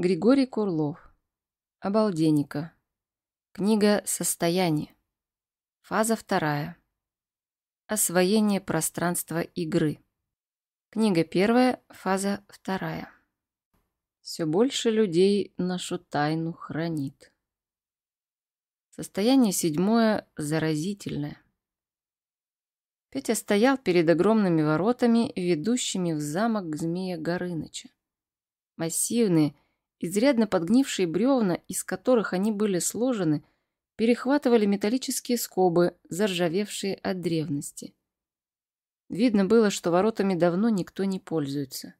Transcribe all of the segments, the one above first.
Григорий Курлов. Обалденника. Книга «Состояние». Фаза вторая. Освоение пространства игры. Книга первая, фаза вторая. Все больше людей нашу тайну хранит. Состояние седьмое заразительное. Петя стоял перед огромными воротами, ведущими в замок Змея Горыныча. Массивные, изрядно подгнившие бревна, из которых они были сложены, перехватывали металлические скобы, заржавевшие от древности. Видно было, что воротами давно никто не пользуется.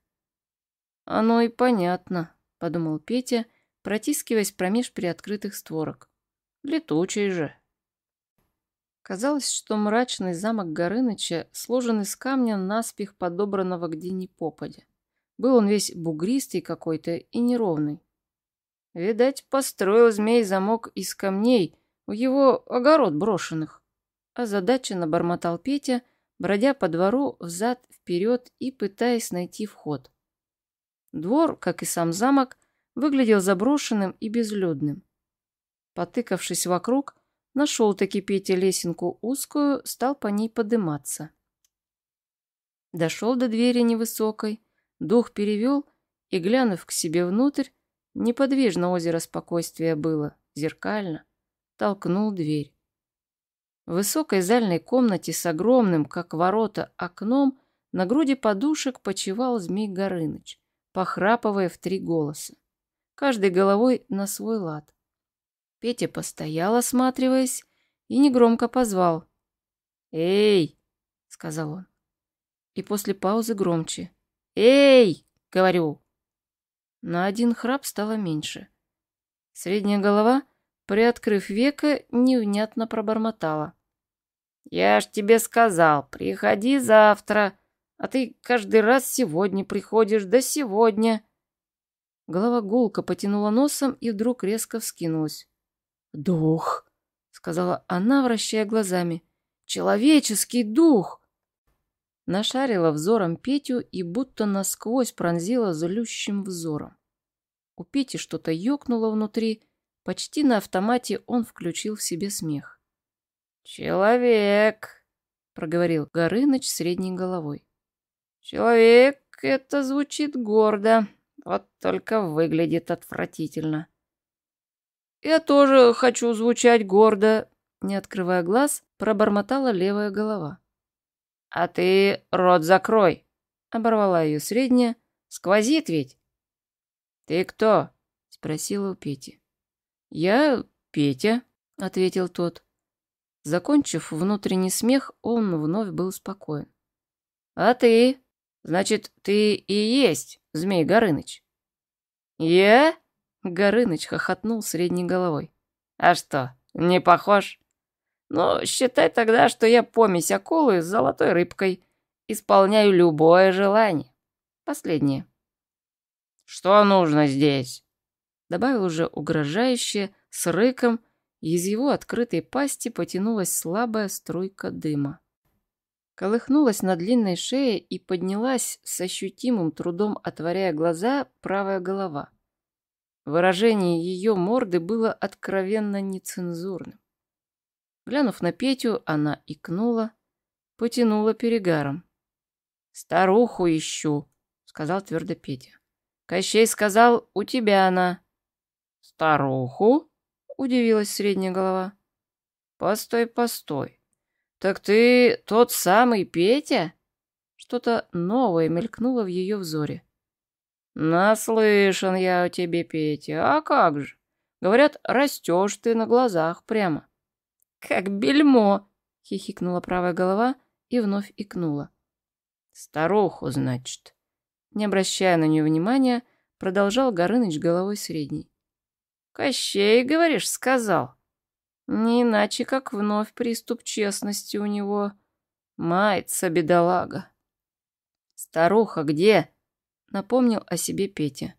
«Оно и понятно», — подумал Петя, протискиваясь промеж приоткрытых створок. «Летучий же». Казалось, что мрачный замок Горыныча сложен из камня наспех подобранного где ни попадя. Был он весь бугристый какой-то и неровный. Видать, построил змей замок из камней, у его огород брошенных. А задача набормотал Петя, бродя по двору взад-вперед и пытаясь найти вход. Двор, как и сам замок, выглядел заброшенным и безлюдным. Потыкавшись вокруг, Нашел таки Петя лесенку узкую, стал по ней подыматься. Дошел до двери невысокой, дух перевел и, глянув к себе внутрь, неподвижно озеро спокойствия было, зеркально, толкнул дверь. В высокой зальной комнате с огромным, как ворота, окном на груди подушек почевал змей Горыныч, похрапывая в три голоса, каждой головой на свой лад. Петя постоял, осматриваясь, и негромко позвал. «Эй!» — сказал он. И после паузы громче. «Эй!» — говорю. На один храп стало меньше. Средняя голова, приоткрыв века, невнятно пробормотала. «Я ж тебе сказал, приходи завтра, а ты каждый раз сегодня приходишь, да сегодня». Голова гулко потянула носом и вдруг резко вскинулась. «Дух!» — сказала она, вращая глазами. «Человеческий дух!» Нашарила взором Петю и будто насквозь пронзила злющим взором. У Пети что-то ёкнуло внутри. Почти на автомате он включил в себе смех. «Человек!» — проговорил Горыныч средней головой. «Человек — это звучит гордо, вот только выглядит отвратительно». «Я тоже хочу звучать гордо», — не открывая глаз, пробормотала левая голова. «А ты рот закрой», — оборвала ее средняя. «Сквозит ведь». «Ты кто?» — спросила у Пети. «Я Петя», — ответил тот. Закончив внутренний смех, он вновь был спокоен. «А ты? Значит, ты и есть Змей Горыныч?» «Я?» Горыныч хохотнул средней головой. «А что, не похож?» «Ну, считай тогда, что я помесь акулы с золотой рыбкой. Исполняю любое желание. Последнее». «Что нужно здесь?» Добавил уже угрожающе, с рыком, и из его открытой пасти потянулась слабая струйка дыма. Колыхнулась на длинной шее и поднялась с ощутимым трудом, отворяя глаза, правая голова. Выражение ее морды было откровенно нецензурным. Глянув на Петю, она икнула, потянула перегаром. «Старуху ищу», — сказал твердо Петя. Кощей сказал, у тебя она. «Старуху?» — удивилась средняя голова. «Постой, постой. Так ты тот самый Петя?» Что-то новое мелькнуло в ее взоре. «Наслышан я о тебе, Петя, а как же? Говорят, растешь ты на глазах прямо». «Как бельмо!» — хихикнула правая голова и вновь икнула. «Старуху, значит». Не обращая на нее внимания, продолжал Горыныч головой средней. «Кощей, говоришь, сказал?» Не иначе, как вновь приступ честности у него. Мается бедолага. «Старуха где?» напомнил о себе Петя.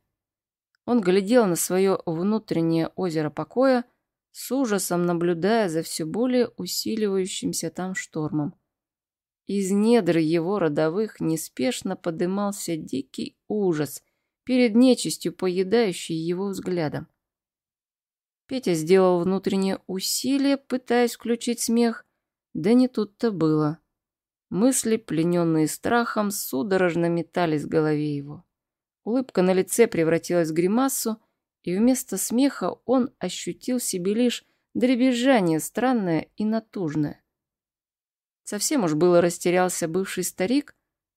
Он глядел на свое внутреннее озеро покоя, с ужасом наблюдая за все более усиливающимся там штормом. Из недр его родовых неспешно подымался дикий ужас перед нечистью, поедающей его взглядом. Петя сделал внутреннее усилие, пытаясь включить смех, да не тут-то было. Мысли, плененные страхом, судорожно метались в голове его. Улыбка на лице превратилась в гримасу, и вместо смеха он ощутил себе лишь дребезжание странное и натужное. Совсем уж было растерялся бывший старик,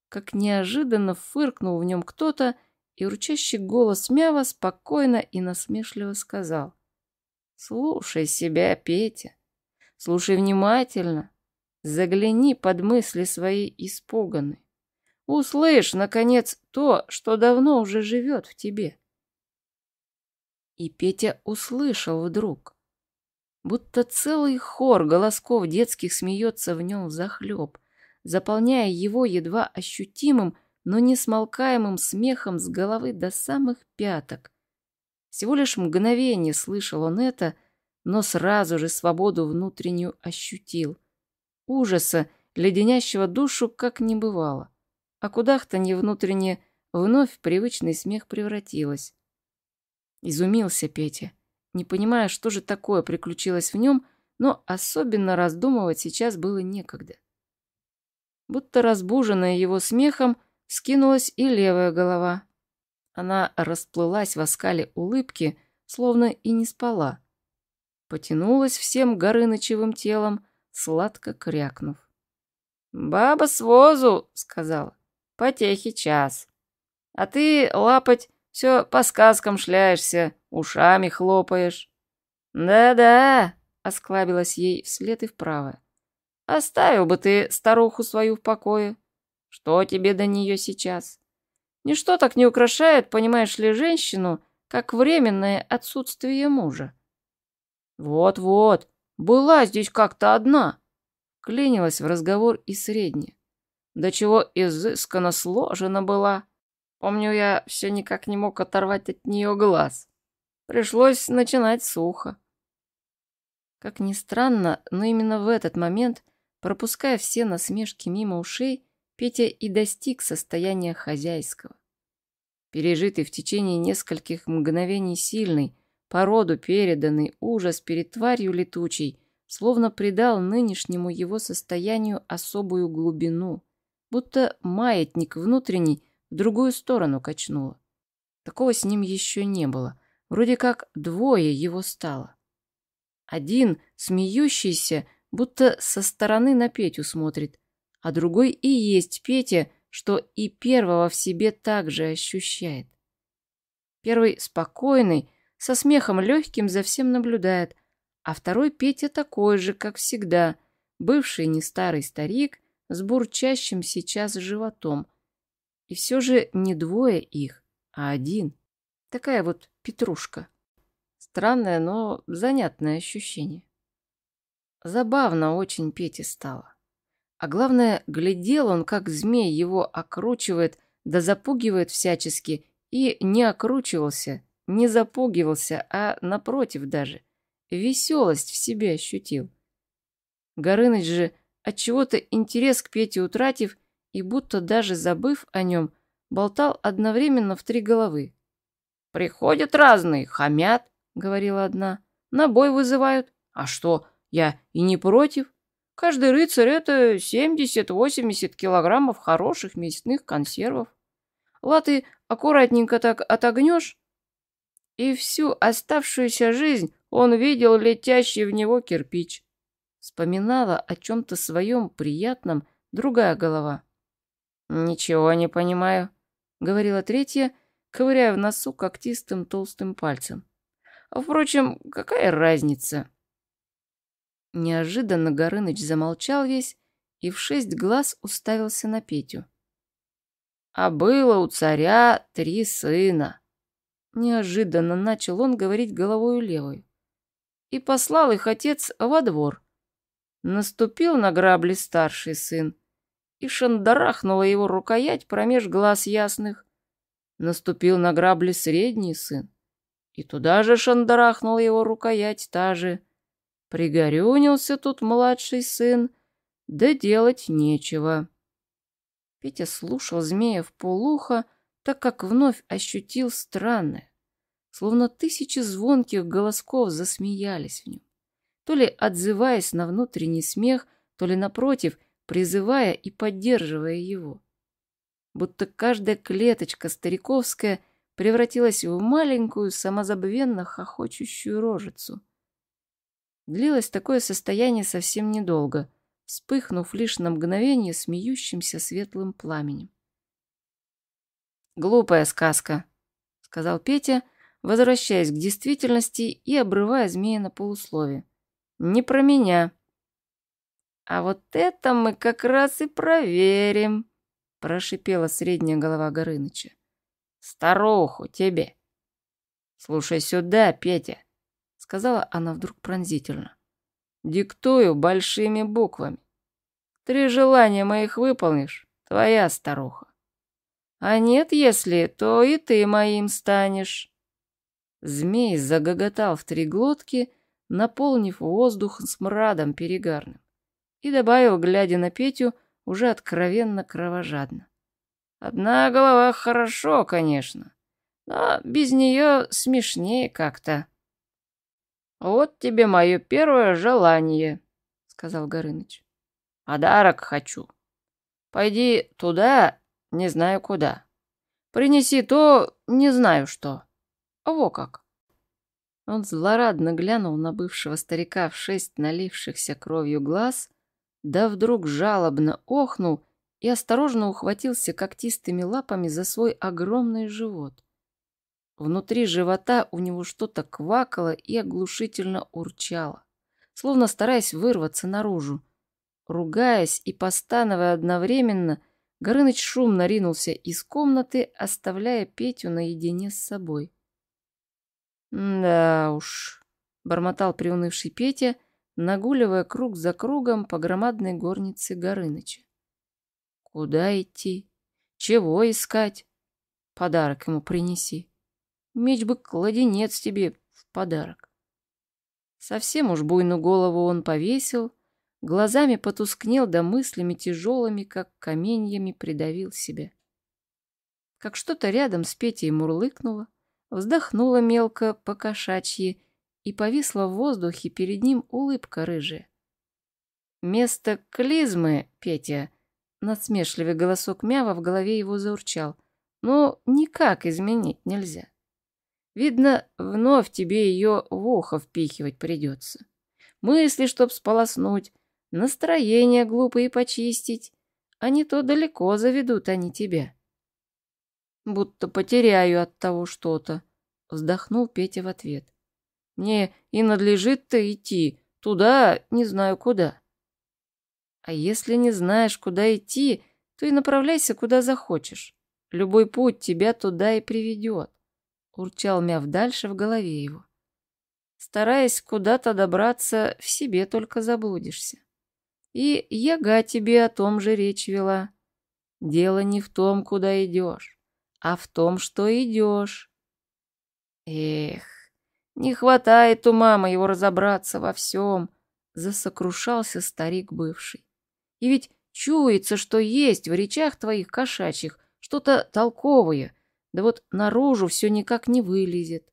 как неожиданно фыркнул в нем кто-то, и урчащий голос Мява спокойно и насмешливо сказал. «Слушай себя, Петя, слушай внимательно, загляни под мысли свои испуганные. Услышь, наконец, то, что давно уже живет в тебе». И Петя услышал вдруг будто целый хор голосков детских смеется в нем захлеб, заполняя его едва ощутимым, но не смолкаемым смехом с головы до самых пяток. Всего лишь мгновение слышал он это, но сразу же свободу внутреннюю ощутил. Ужаса, леденящего душу, как не бывало. А куда-то не внутренне вновь привычный смех превратилось. Изумился Петя не понимая, что же такое приключилось в нем, но особенно раздумывать сейчас было некогда. Будто разбуженная его смехом, скинулась и левая голова. Она расплылась в оскале улыбки, словно и не спала. Потянулась всем горынычевым телом, сладко крякнув. «Баба с возу!» — сказала. «Потехи час. А ты, лапать, все по сказкам шляешься, ушами хлопаешь. Да-да, осклабилась ей вслед и вправо. Оставил бы ты старуху свою в покое. Что тебе до нее сейчас? Ничто так не украшает, понимаешь ли, женщину, как временное отсутствие мужа. Вот-вот, была здесь как-то одна. Клинилась в разговор и средняя. До чего изысканно сложена была. Помню, я все никак не мог оторвать от нее глаз. Пришлось начинать сухо. Как ни странно, но именно в этот момент, пропуская все насмешки мимо ушей, Петя и достиг состояния хозяйского. Пережитый в течение нескольких мгновений сильный, по роду переданный ужас перед тварью летучей, словно придал нынешнему его состоянию особую глубину, будто маятник внутренний в другую сторону качнуло. Такого с ним еще не было. Вроде как двое его стало. Один, смеющийся, будто со стороны на Петю смотрит, а другой и есть Петя, что и первого в себе также ощущает. Первый спокойный, со смехом легким за всем наблюдает, а второй Петя такой же, как всегда, бывший не старый старик с бурчащим сейчас животом, и все же не двое их, а один. Такая вот петрушка. Странное, но занятное ощущение. Забавно очень Пете стало. А главное, глядел он, как змей его окручивает, да запугивает всячески, и не окручивался, не запугивался, а напротив даже. Веселость в себе ощутил. Горыныч же, отчего-то интерес к Пете утратив, и, будто даже забыв о нем, болтал одновременно в три головы. «Приходят разные, хамят», — говорила одна, — «на бой вызывают. А что, я и не против. Каждый рыцарь — это 70-80 килограммов хороших мясных консервов. Латы аккуратненько так отогнешь, и всю оставшуюся жизнь он видел летящий в него кирпич. Вспоминала о чем-то своем приятном другая голова. «Ничего не понимаю», — говорила третья, ковыряя в носу когтистым толстым пальцем. «Впрочем, какая разница?» Неожиданно Горыныч замолчал весь и в шесть глаз уставился на Петю. «А было у царя три сына». Неожиданно начал он говорить головою левой. И послал их отец во двор. Наступил на грабли старший сын, и шандарахнула его рукоять промеж глаз ясных. Наступил на грабли средний сын, и туда же шандарахнула его рукоять та же. Пригорюнился тут младший сын, да делать нечего. Петя слушал змея в полухо, так как вновь ощутил странное, словно тысячи звонких голосков засмеялись в нем, то ли отзываясь на внутренний смех, то ли, напротив, призывая и поддерживая его. Будто каждая клеточка стариковская превратилась в маленькую, самозабвенно хохочущую рожицу. Длилось такое состояние совсем недолго, вспыхнув лишь на мгновение смеющимся светлым пламенем. «Глупая сказка», — сказал Петя, возвращаясь к действительности и обрывая змея на полуслове. «Не про меня». «А вот это мы как раз и проверим», — прошипела средняя голова Горыныча. «Старуху тебе». «Слушай сюда, Петя», — сказала она вдруг пронзительно. «Диктую большими буквами. Три желания моих выполнишь, твоя старуха. А нет, если, то и ты моим станешь». Змей загоготал в три глотки, наполнив воздух смрадом перегарным, и добавил, глядя на Петю, уже откровенно кровожадно. «Одна голова хорошо, конечно, но без нее смешнее как-то». «Вот тебе мое первое желание», — сказал Горыныч. «Подарок хочу. Пойди туда, не знаю куда. Принеси то, не знаю что». Во как. Он злорадно глянул на бывшего старика в шесть налившихся кровью глаз, да вдруг жалобно охнул и осторожно ухватился когтистыми лапами за свой огромный живот. Внутри живота у него что-то квакало и оглушительно урчало, словно стараясь вырваться наружу. Ругаясь и постановая одновременно, Горыныч шумно ринулся из комнаты, оставляя Петю наедине с собой. «Да уж», — бормотал приунывший Петя, нагуливая круг за кругом по громадной горнице Горыныча. «Куда идти? Чего искать? Подарок ему принеси. Меч бы кладенец тебе в подарок». Совсем уж буйную голову он повесил, глазами потускнел, да мыслями тяжелыми, как каменьями, придавил себя. Как что-то рядом с Петей мурлыкнуло, вздохнула мелко по-кошачьи, и повисла в воздухе перед ним улыбка рыжая. «Место клизмы, Петя!» Насмешливый голосок мява в голове его заурчал. «Но никак изменить нельзя. Видно, вновь тебе ее в ухо впихивать придется. Мысли, чтоб сполоснуть, настроение глупые почистить, а не то далеко заведут они тебя» будто потеряю от того что-то», — вздохнул Петя в ответ. «Мне и надлежит-то идти, туда, не знаю куда». «А если не знаешь, куда идти, то и направляйся, куда захочешь. Любой путь тебя туда и приведет», — урчал мяв дальше в голове его. «Стараясь куда-то добраться, в себе только заблудишься. И яга тебе о том же речь вела. Дело не в том, куда идешь, а в том, что идешь. Эх, не хватает ума моего разобраться во всем, засокрушался старик бывший. И ведь чуется, что есть в речах твоих кошачьих что-то толковое, да вот наружу все никак не вылезет.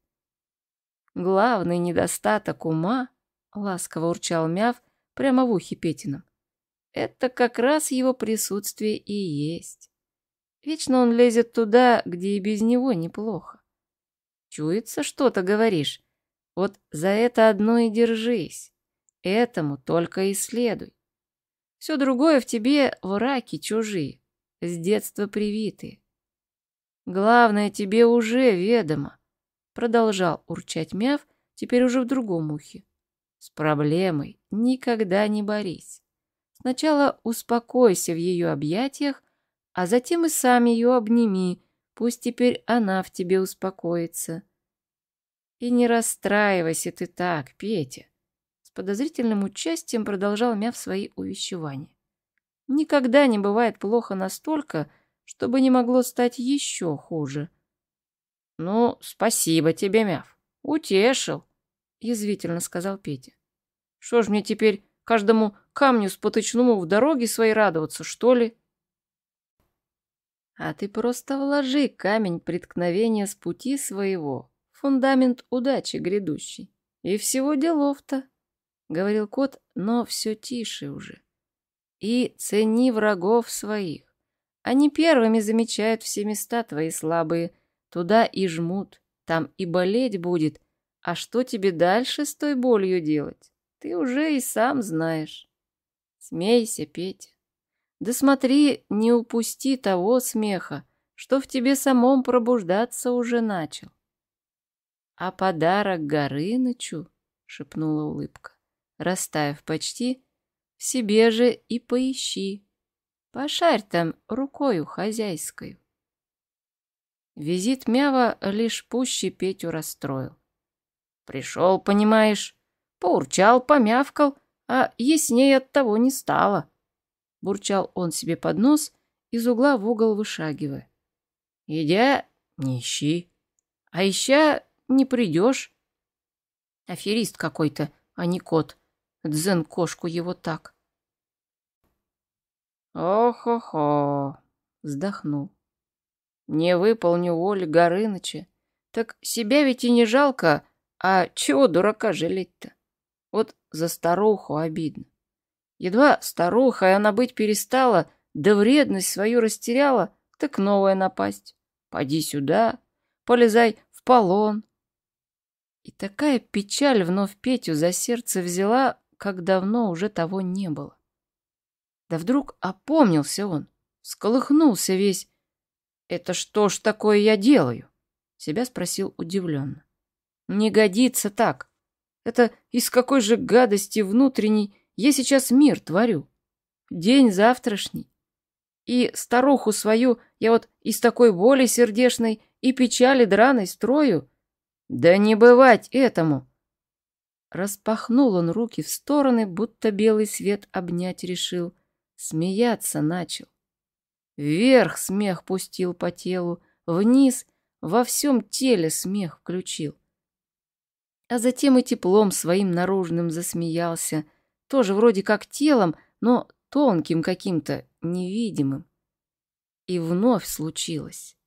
Главный недостаток ума, ласково урчал мяв прямо в ухе Петином, это как раз его присутствие и есть. Вечно он лезет туда, где и без него неплохо. Чуется что-то, говоришь? Вот за это одно и держись. Этому только и следуй. Все другое в тебе враки чужие, с детства привитые. Главное тебе уже ведомо, продолжал урчать мяв, теперь уже в другом ухе. С проблемой никогда не борись. Сначала успокойся в ее объятиях, а затем и сам ее обними, пусть теперь она в тебе успокоится. И не расстраивайся ты так, Петя. С подозрительным участием продолжал Мяв свои увещевания. Никогда не бывает плохо настолько, чтобы не могло стать еще хуже. Ну, спасибо тебе, Мяв. Утешил, язвительно сказал Петя. Что ж мне теперь каждому камню спотычному в дороге своей радоваться, что ли? А ты просто вложи камень преткновения с пути своего, фундамент удачи грядущий. И всего делов-то, — говорил кот, но все тише уже. И цени врагов своих. Они первыми замечают все места твои слабые, туда и жмут, там и болеть будет. А что тебе дальше с той болью делать? Ты уже и сам знаешь. Смейся, Петя. Да смотри, не упусти того смеха, что в тебе самом пробуждаться уже начал. А подарок Горынычу, — шепнула улыбка, растаяв почти, — в себе же и поищи. Пошарь там рукою хозяйскую. Визит Мява лишь пуще Петю расстроил. Пришел, понимаешь, поурчал, помявкал, а яснее от того не стало. Бурчал он себе под нос, из угла в угол вышагивая. Идя, не ищи, а ища не придешь. Аферист какой-то, а не кот. Дзен кошку его так. Ох-охо, вздохнул. Не выполню волю Горыныча. Так себя ведь и не жалко, а чего дурака жалеть-то? Вот за старуху обидно. Едва старуха, и она быть перестала, да вредность свою растеряла, так новая напасть. Поди сюда, полезай в полон. И такая печаль вновь Петю за сердце взяла, как давно уже того не было. Да вдруг опомнился он, сколыхнулся весь. «Это что ж такое я делаю?» Себя спросил удивленно. «Не годится так. Это из какой же гадости внутренней я сейчас мир творю? День завтрашний. И старуху свою я вот из такой боли сердешной и печали драной строю? Да не бывать этому!» Распахнул он руки в стороны, будто белый свет обнять решил, Смеяться начал. Вверх смех пустил по телу, вниз во всем теле смех включил. А затем и теплом своим наружным засмеялся, тоже вроде как телом, но тонким каким-то, невидимым. И вновь случилось.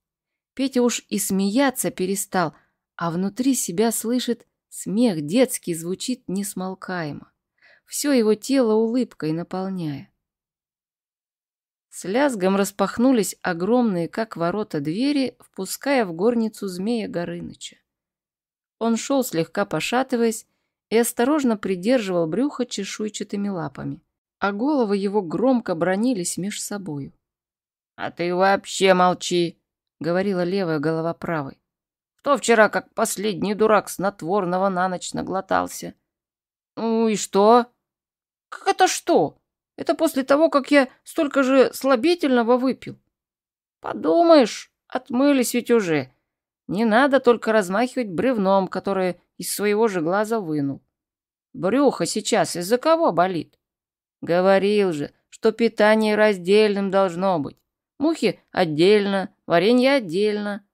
Петя уж и смеяться перестал, а внутри себя слышит смех детский звучит несмолкаемо. Все его тело улыбкой наполняя. С лязгом распахнулись огромные, как ворота, двери, впуская в горницу змея Горыныча. Он шел, слегка пошатываясь, и осторожно придерживал брюхо чешуйчатыми лапами, а головы его громко бронились меж собою. — А ты вообще молчи! — говорила левая голова правой. — Кто вчера, как последний дурак, снотворного на ночь наглотался? — Ну и что? — Как это что? Это после того, как я столько же слабительного выпил. Подумаешь, отмылись ведь уже. Не надо только размахивать бревном, которое из своего же глаза вынул. Брюхо сейчас из-за кого болит? Говорил же, что питание раздельным должно быть. Мухи отдельно, варенье отдельно.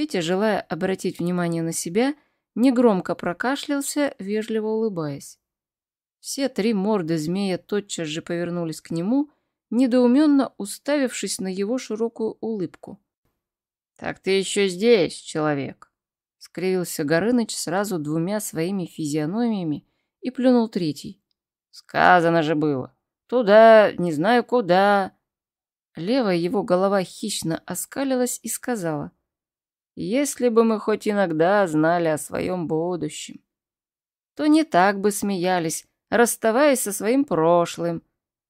Петя, желая обратить внимание на себя, негромко прокашлялся, вежливо улыбаясь. Все три морды змея тотчас же повернулись к нему, недоуменно уставившись на его широкую улыбку. «Так ты еще здесь, человек!» — скривился Горыныч сразу двумя своими физиономиями и плюнул третий. «Сказано же было! Туда, не знаю куда!» Левая его голова хищно оскалилась и сказала, «Если бы мы хоть иногда знали о своем будущем, то не так бы смеялись, расставаясь со своим прошлым.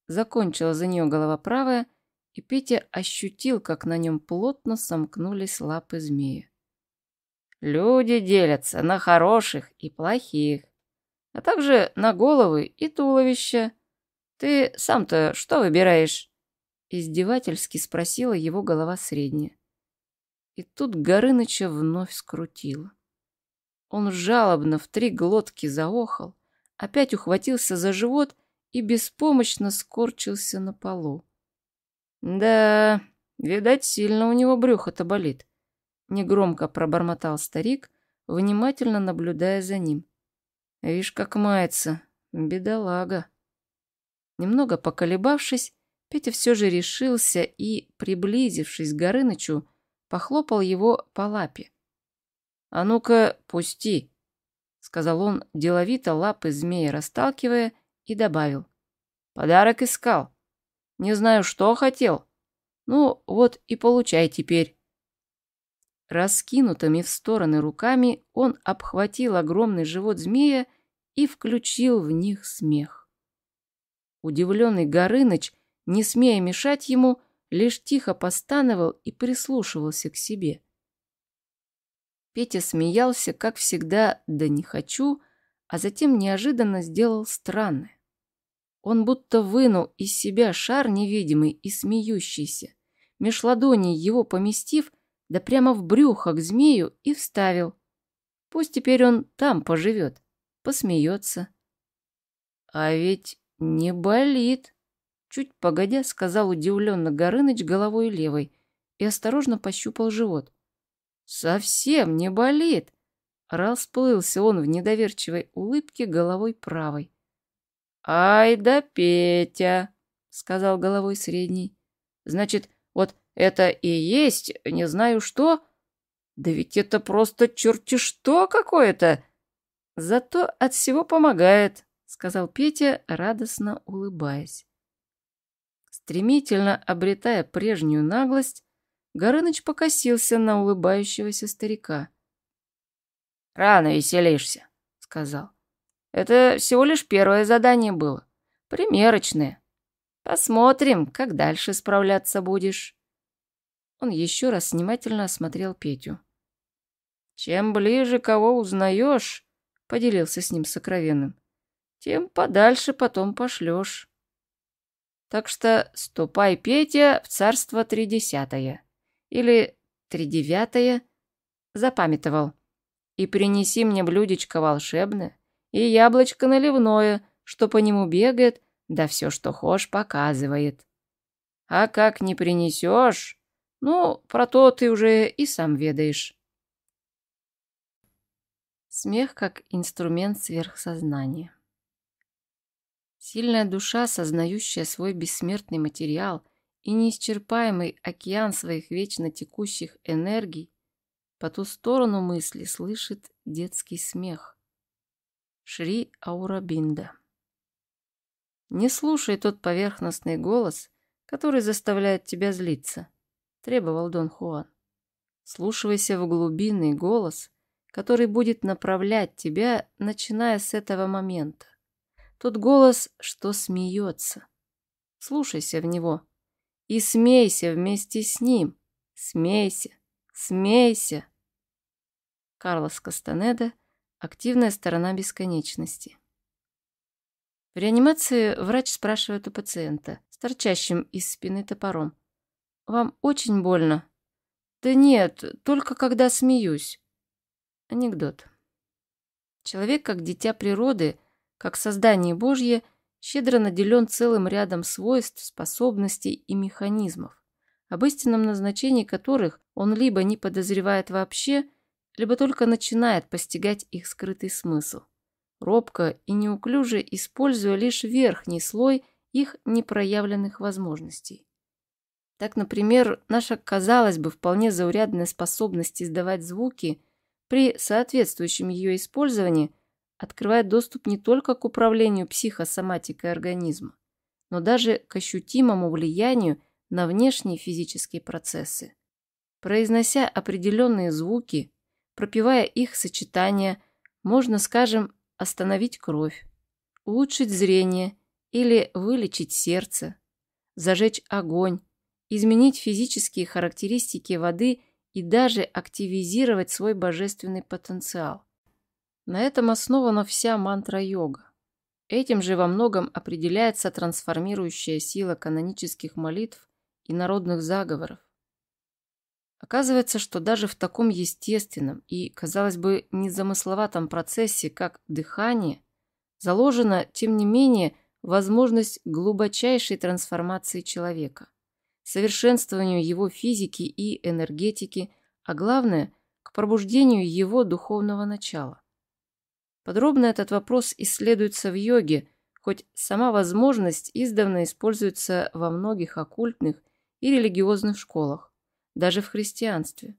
Закончила за нее голова правая, и Петя ощутил, как на нем плотно сомкнулись лапы змея. Люди делятся на хороших и плохих, а также на головы и туловища. Ты сам-то что выбираешь? Издевательски спросила его голова средняя. И тут Горыныча вновь скрутило. Он жалобно в три глотки заохал, опять ухватился за живот и беспомощно скорчился на полу. «Да, видать, сильно у него брюхо-то болит», — негромко пробормотал старик, внимательно наблюдая за ним. «Вишь, как мается, бедолага». Немного поколебавшись, Петя все же решился и, приблизившись к Горынычу, похлопал его по лапе. «А ну-ка, пусти!» — сказал он, деловито лапы змея расталкивая, и добавил. «Подарок искал. Не знаю, что хотел. Ну, вот и получай теперь». Раскинутыми в стороны руками он обхватил огромный живот змея и включил в них смех. Удивленный Горыныч, не смея мешать ему, лишь тихо постановал и прислушивался к себе. Петя смеялся, как всегда, да не хочу, а затем неожиданно сделал странное. Он будто вынул из себя шар невидимый и смеющийся, меж ладоней его поместив, да прямо в брюхо к змею и вставил. Пусть теперь он там поживет, посмеется. А ведь не болит, чуть погодя сказал удивленно Горыныч головой левой и осторожно пощупал живот. Совсем не болит. Расплылся он в недоверчивой улыбке головой правой. «Ай да Петя!» — сказал головой средний. «Значит, вот это и есть не знаю что? Да ведь это просто черти что какое-то! Зато от всего помогает!» — сказал Петя, радостно улыбаясь. Стремительно обретая прежнюю наглость, Горыныч покосился на улыбающегося старика. «Рано веселишься», — сказал. «Это всего лишь первое задание было. Примерочное. Посмотрим, как дальше справляться будешь». Он еще раз внимательно осмотрел Петю. «Чем ближе кого узнаешь», — поделился с ним сокровенным, «тем подальше потом пошлешь. Так что ступай, Петя, в царство тридесятое». Или тридевятое. Запамятовал. И принеси мне блюдечко волшебное и яблочко наливное, что по нему бегает, да все, что хошь, показывает. А как не принесешь, ну, про то ты уже и сам ведаешь. Смех как инструмент сверхсознания. Сильная душа, сознающая свой бессмертный материал и неисчерпаемый океан своих вечно текущих энергий, по ту сторону мысли слышит детский смех. Шри Аурабинда. Не слушай тот поверхностный голос, который заставляет тебя злиться, требовал Дон Хуан. Слушайся в глубинный голос, который будет направлять тебя, начиная с этого момента. Тот голос, что смеется. Слушайся в него и смейся вместе с ним. Смейся, смейся. Карлос Кастанеда «Активная сторона бесконечности». В реанимации врач спрашивает у пациента с торчащим из спины топором. «Вам очень больно?» «Да нет, только когда смеюсь». Анекдот. Человек, как дитя природы, как создание Божье – щедро наделен целым рядом свойств, способностей и механизмов, об истинном назначении которых он либо не подозревает вообще, либо только начинает постигать их скрытый смысл, робко и неуклюже используя лишь верхний слой их непроявленных возможностей. Так, например, наша, казалось бы, вполне заурядная способность издавать звуки при соответствующем ее использовании – открывает доступ не только к управлению психосоматикой организма, но даже к ощутимому влиянию на внешние физические процессы. Произнося определенные звуки, пропивая их сочетания, можно, скажем, остановить кровь, улучшить зрение или вылечить сердце, зажечь огонь, изменить физические характеристики воды и даже активизировать свой божественный потенциал. На этом основана вся мантра-йога. Этим же во многом определяется трансформирующая сила канонических молитв и народных заговоров. Оказывается, что даже в таком естественном и, казалось бы, незамысловатом процессе, как дыхание, заложена, тем не менее, возможность глубочайшей трансформации человека, совершенствованию его физики и энергетики, а главное, к пробуждению его духовного начала. Подробно этот вопрос исследуется в йоге, хоть сама возможность издавна используется во многих оккультных и религиозных школах, даже в христианстве.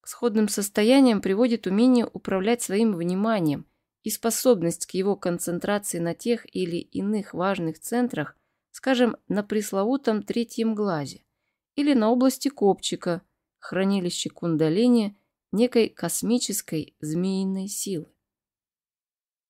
К сходным состояниям приводит умение управлять своим вниманием и способность к его концентрации на тех или иных важных центрах, скажем, на пресловутом третьем глазе или на области копчика, хранилище кундалини некой космической змеиной силы.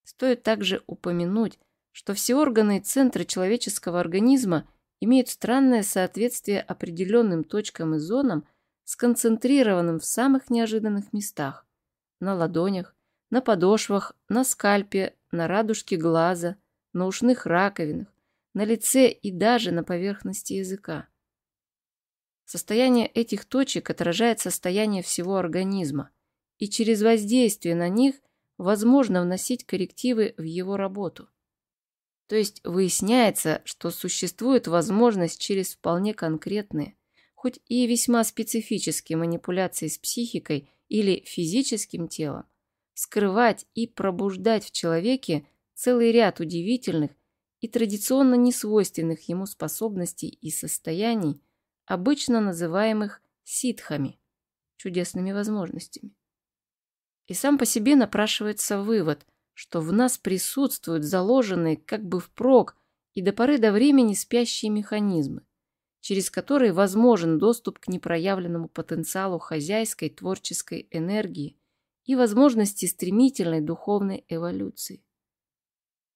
Стоит также упомянуть, что все органы и центры человеческого организма имеют странное соответствие определенным точкам и зонам, сконцентрированным в самых неожиданных местах – на ладонях, на подошвах, на скальпе, на радужке глаза, на ушных раковинах, на лице и даже на поверхности языка. Состояние этих точек отражает состояние всего организма, и через воздействие на них возможно вносить коррективы в его работу. То есть выясняется, что существует возможность через вполне конкретные, хоть и весьма специфические манипуляции с психикой или физическим телом, скрывать и пробуждать в человеке целый ряд удивительных и традиционно несвойственных ему способностей и состояний, обычно называемых ситхами, чудесными возможностями. И сам по себе напрашивается вывод, что в нас присутствуют заложенные как бы впрок и до поры до времени спящие механизмы, через которые возможен доступ к непроявленному потенциалу хозяйской творческой энергии и возможности стремительной духовной эволюции.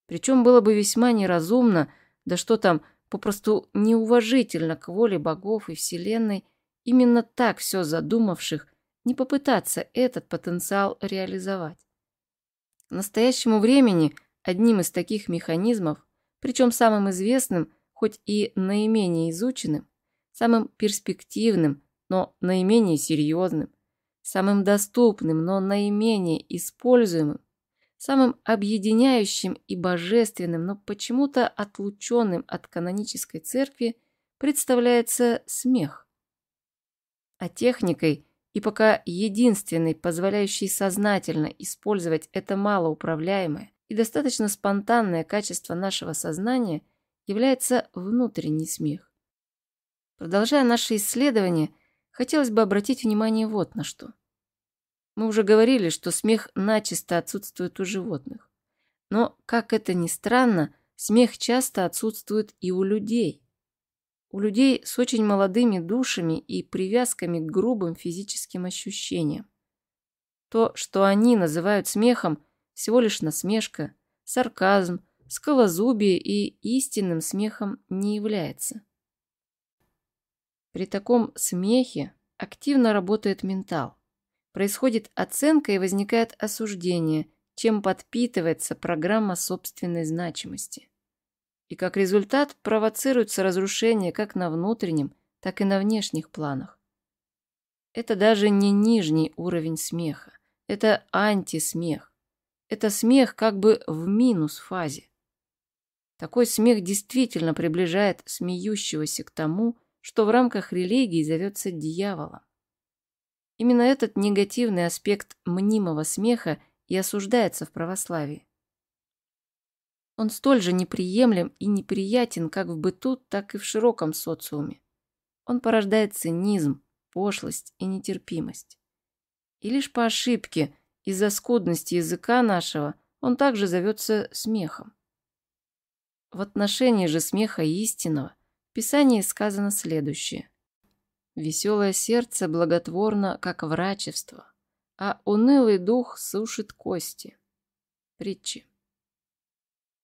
Причем было бы весьма неразумно, да что там, попросту неуважительно к воле богов и Вселенной, именно так все задумавших, не попытаться этот потенциал реализовать. К настоящему времени одним из таких механизмов, причем самым известным, хоть и наименее изученным, самым перспективным, но наименее серьезным, самым доступным, но наименее используемым, самым объединяющим и божественным, но почему-то отлученным от канонической церкви, представляется смех. А техникой и пока единственной, позволяющей сознательно использовать это малоуправляемое и достаточно спонтанное качество нашего сознания, является внутренний смех. Продолжая наше исследование, хотелось бы обратить внимание вот на что. Мы уже говорили, что смех начисто отсутствует у животных. Но, как это ни странно, смех часто отсутствует и у людей. У людей с очень молодыми душами и привязками к грубым физическим ощущениям. То, что они называют смехом, всего лишь насмешка, сарказм, скалозубие и истинным смехом не является. При таком смехе активно работает ментал. Происходит оценка и возникает осуждение, чем подпитывается программа собственной значимости. И как результат провоцируется разрушение как на внутреннем, так и на внешних планах. Это даже не нижний уровень смеха, это антисмех. Это смех как бы в минус фазе. Такой смех действительно приближает смеющегося к тому, что в рамках религии зовется дьяволом. Именно этот негативный аспект мнимого смеха и осуждается в православии. Он столь же неприемлем и неприятен как в быту, так и в широком социуме. Он порождает цинизм, пошлость и нетерпимость. И лишь по ошибке, из-за скудности языка нашего, он также зовется смехом. В отношении же смеха истинного в Писании сказано следующее. Веселое сердце благотворно, как врачество, а унылый дух сушит кости. Притчи.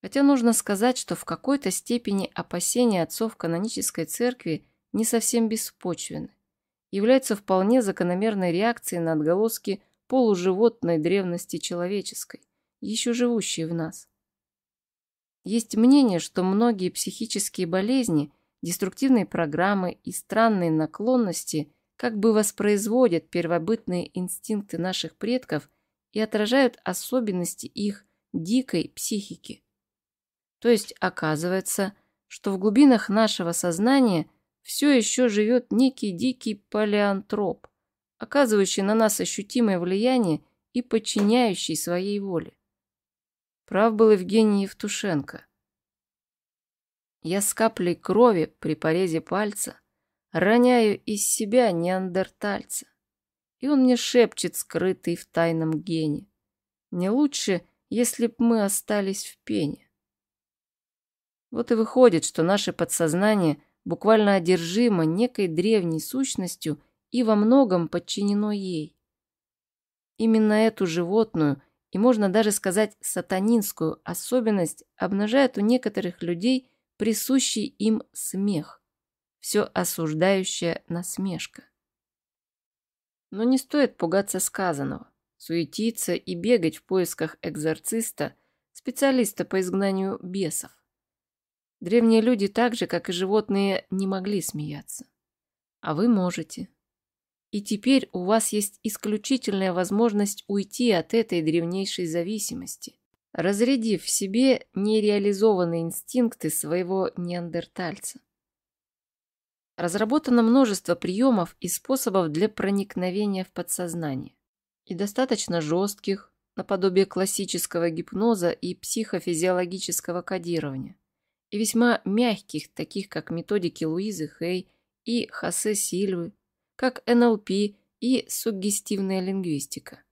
Хотя нужно сказать, что в какой-то степени опасения отцов канонической церкви не совсем беспочвены, являются вполне закономерной реакцией на отголоски полуживотной древности человеческой, еще живущей в нас. Есть мнение, что многие психические болезни – Деструктивные программы и странные наклонности как бы воспроизводят первобытные инстинкты наших предков и отражают особенности их дикой психики. То есть оказывается, что в глубинах нашего сознания все еще живет некий дикий палеантроп, оказывающий на нас ощутимое влияние и подчиняющий своей воле. Прав был Евгений Евтушенко. Я с каплей крови при порезе пальца роняю из себя неандертальца. И он мне шепчет, скрытый в тайном гене. Не лучше, если б мы остались в пене. Вот и выходит, что наше подсознание буквально одержимо некой древней сущностью и во многом подчинено ей. Именно эту животную и, можно даже сказать, сатанинскую особенность обнажает у некоторых людей присущий им смех, все осуждающая насмешка. Но не стоит пугаться сказанного, суетиться и бегать в поисках экзорциста, специалиста по изгнанию бесов. Древние люди так же, как и животные, не могли смеяться. А вы можете. И теперь у вас есть исключительная возможность уйти от этой древнейшей зависимости, разрядив в себе нереализованные инстинкты своего неандертальца. Разработано множество приемов и способов для проникновения в подсознание. И достаточно жестких, наподобие классического гипноза и психофизиологического кодирования и весьма мягких, таких как методики Луизы Хей и Хосе Сильвы, как НЛП и суггестивная лингвистика.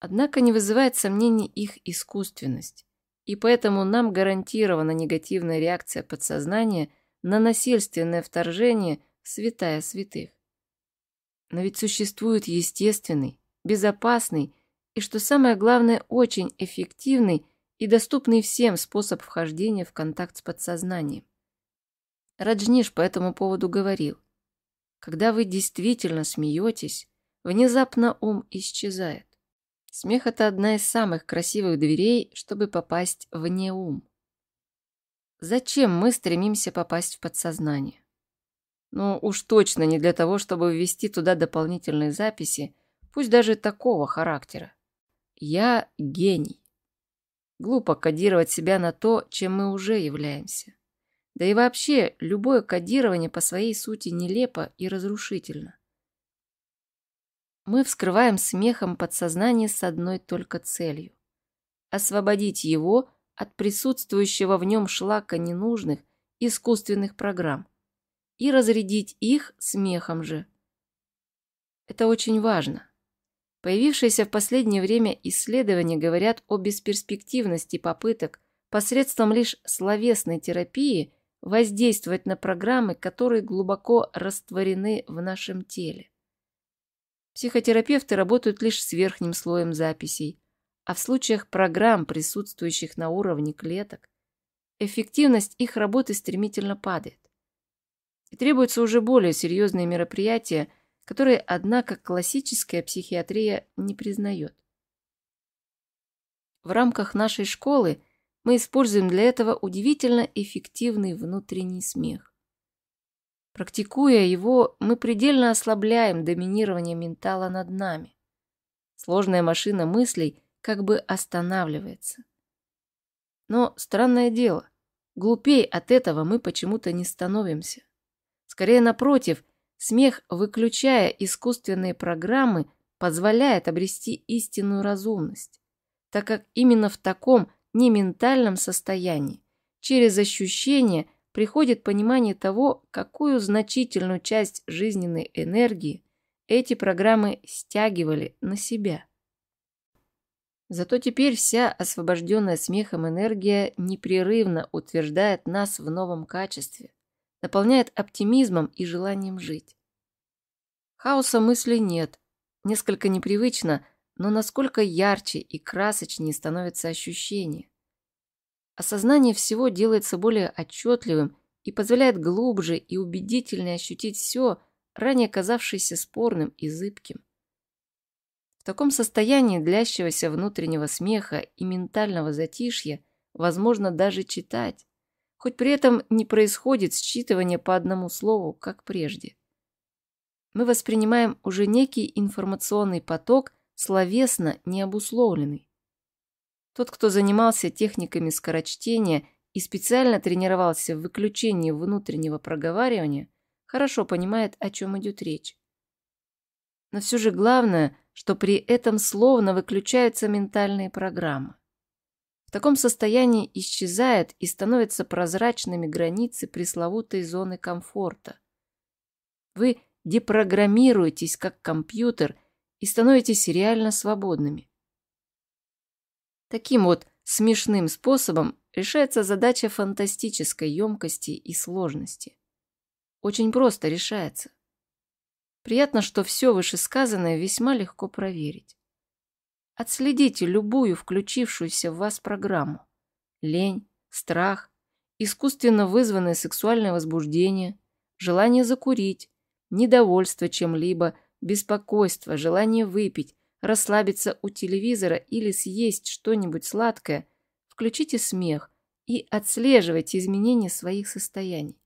Однако не вызывает сомнений их искусственность, и поэтому нам гарантирована негативная реакция подсознания на насильственное вторжение в святая святых. Но ведь существует естественный, безопасный и, что самое главное, очень эффективный и доступный всем способ вхождения в контакт с подсознанием. Раджниш по этому поводу говорил, когда вы действительно смеетесь, внезапно ум исчезает. Смех – это одна из самых красивых дверей, чтобы попасть вне ум. Зачем мы стремимся попасть в подсознание? Ну, уж точно не для того, чтобы ввести туда дополнительные записи, пусть даже такого характера. Я гений. Глупо кодировать себя на то, чем мы уже являемся. Да и вообще, любое кодирование по своей сути нелепо и разрушительно. Мы вскрываем смехом подсознание с одной только целью – освободить его от присутствующего в нем шлака ненужных искусственных программ и разрядить их смехом же. Это очень важно. Появившиеся в последнее время исследования говорят о бесперспективности попыток посредством лишь словесной терапии воздействовать на программы, которые глубоко растворены в нашем теле. Психотерапевты работают лишь с верхним слоем записей, а в случаях программ, присутствующих на уровне клеток, эффективность их работы стремительно падает. И требуются уже более серьезные мероприятия – которые, однако, классическая психиатрия не признает. В рамках нашей школы мы используем для этого удивительно эффективный внутренний смех. Практикуя его, мы предельно ослабляем доминирование ментала над нами. Сложная машина мыслей как бы останавливается. Но странное дело, глупей от этого мы почему-то не становимся. Скорее, напротив – Смех, выключая искусственные программы, позволяет обрести истинную разумность, так как именно в таком нементальном состоянии, через ощущение, приходит понимание того, какую значительную часть жизненной энергии эти программы стягивали на себя. Зато теперь вся освобожденная смехом энергия непрерывно утверждает нас в новом качестве, наполняет оптимизмом и желанием жить. Хаоса мыслей нет. Несколько непривычно, но насколько ярче и красочнее становится ощущение. Осознание всего делается более отчетливым и позволяет глубже и убедительнее ощутить все, ранее казавшееся спорным и зыбким. В таком состоянии длящегося внутреннего смеха и ментального затишья возможно даже читать, хоть при этом не происходит считывание по одному слову, как прежде. Мы воспринимаем уже некий информационный поток, словесно необусловленный. Тот, кто занимался техниками скорочтения и специально тренировался в выключении внутреннего проговаривания, хорошо понимает, о чем идет речь. Но все же главное, что при этом словно выключаются ментальные программы таком состоянии исчезает и становятся прозрачными границы пресловутой зоны комфорта. Вы депрограммируетесь как компьютер и становитесь реально свободными. Таким вот смешным способом решается задача фантастической емкости и сложности. Очень просто решается. Приятно, что все вышесказанное весьма легко проверить. Отследите любую включившуюся в вас программу. Лень, страх, искусственно вызванное сексуальное возбуждение, желание закурить, недовольство чем-либо, беспокойство, желание выпить, расслабиться у телевизора или съесть что-нибудь сладкое, включите смех и отслеживайте изменения своих состояний.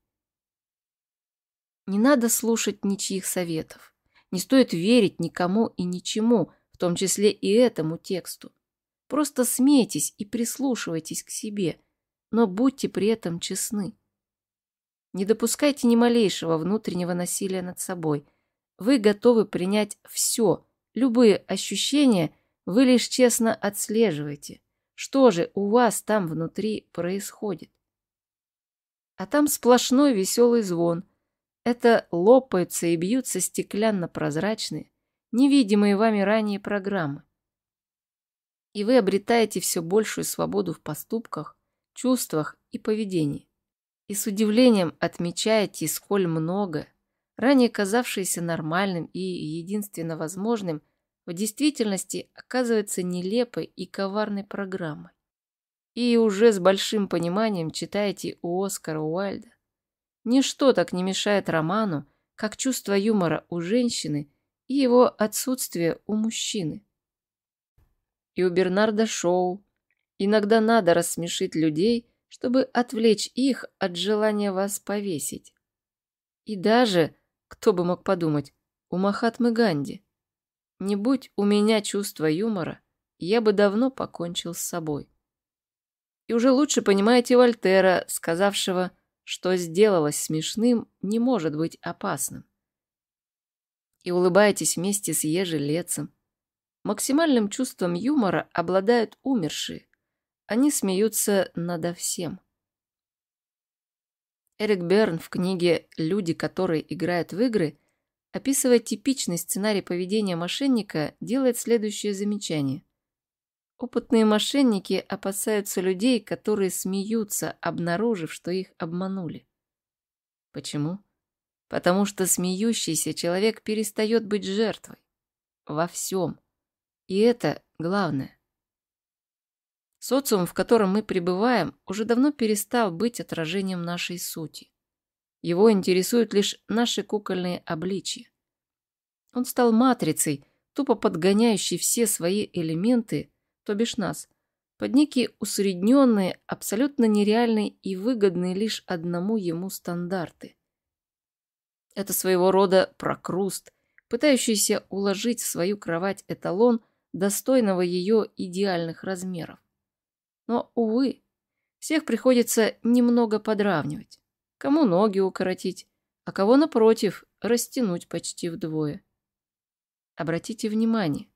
Не надо слушать ничьих советов. Не стоит верить никому и ничему, в том числе и этому тексту. Просто смейтесь и прислушивайтесь к себе, но будьте при этом честны. Не допускайте ни малейшего внутреннего насилия над собой. Вы готовы принять все, любые ощущения вы лишь честно отслеживаете. Что же у вас там внутри происходит? А там сплошной веселый звон. Это лопаются и бьются стеклянно-прозрачные, невидимые вами ранее программы. И вы обретаете все большую свободу в поступках, чувствах и поведении. И с удивлением отмечаете, сколь много, ранее казавшееся нормальным и единственно возможным, в действительности оказывается нелепой и коварной программой. И уже с большим пониманием читаете у Оскара Уайльда. Ничто так не мешает роману, как чувство юмора у женщины и его отсутствие у мужчины. И у Бернарда Шоу иногда надо рассмешить людей, чтобы отвлечь их от желания вас повесить. И даже, кто бы мог подумать, у Махатмы Ганди. Не будь у меня чувства юмора, я бы давно покончил с собой. И уже лучше понимаете Вольтера, сказавшего, что сделалось смешным, не может быть опасным и улыбаетесь вместе с ежелецем. Максимальным чувством юмора обладают умершие. Они смеются надо всем. Эрик Берн в книге «Люди, которые играют в игры», описывая типичный сценарий поведения мошенника, делает следующее замечание. Опытные мошенники опасаются людей, которые смеются, обнаружив, что их обманули. Почему? Потому что смеющийся человек перестает быть жертвой. Во всем. И это главное. Социум, в котором мы пребываем, уже давно перестал быть отражением нашей сути. Его интересуют лишь наши кукольные обличия. Он стал матрицей, тупо подгоняющей все свои элементы, то бишь нас, под некие усредненные, абсолютно нереальные и выгодные лишь одному ему стандарты. Это своего рода прокруст, пытающийся уложить в свою кровать эталон достойного ее идеальных размеров. Но, увы, всех приходится немного подравнивать. Кому ноги укоротить, а кого, напротив, растянуть почти вдвое. Обратите внимание,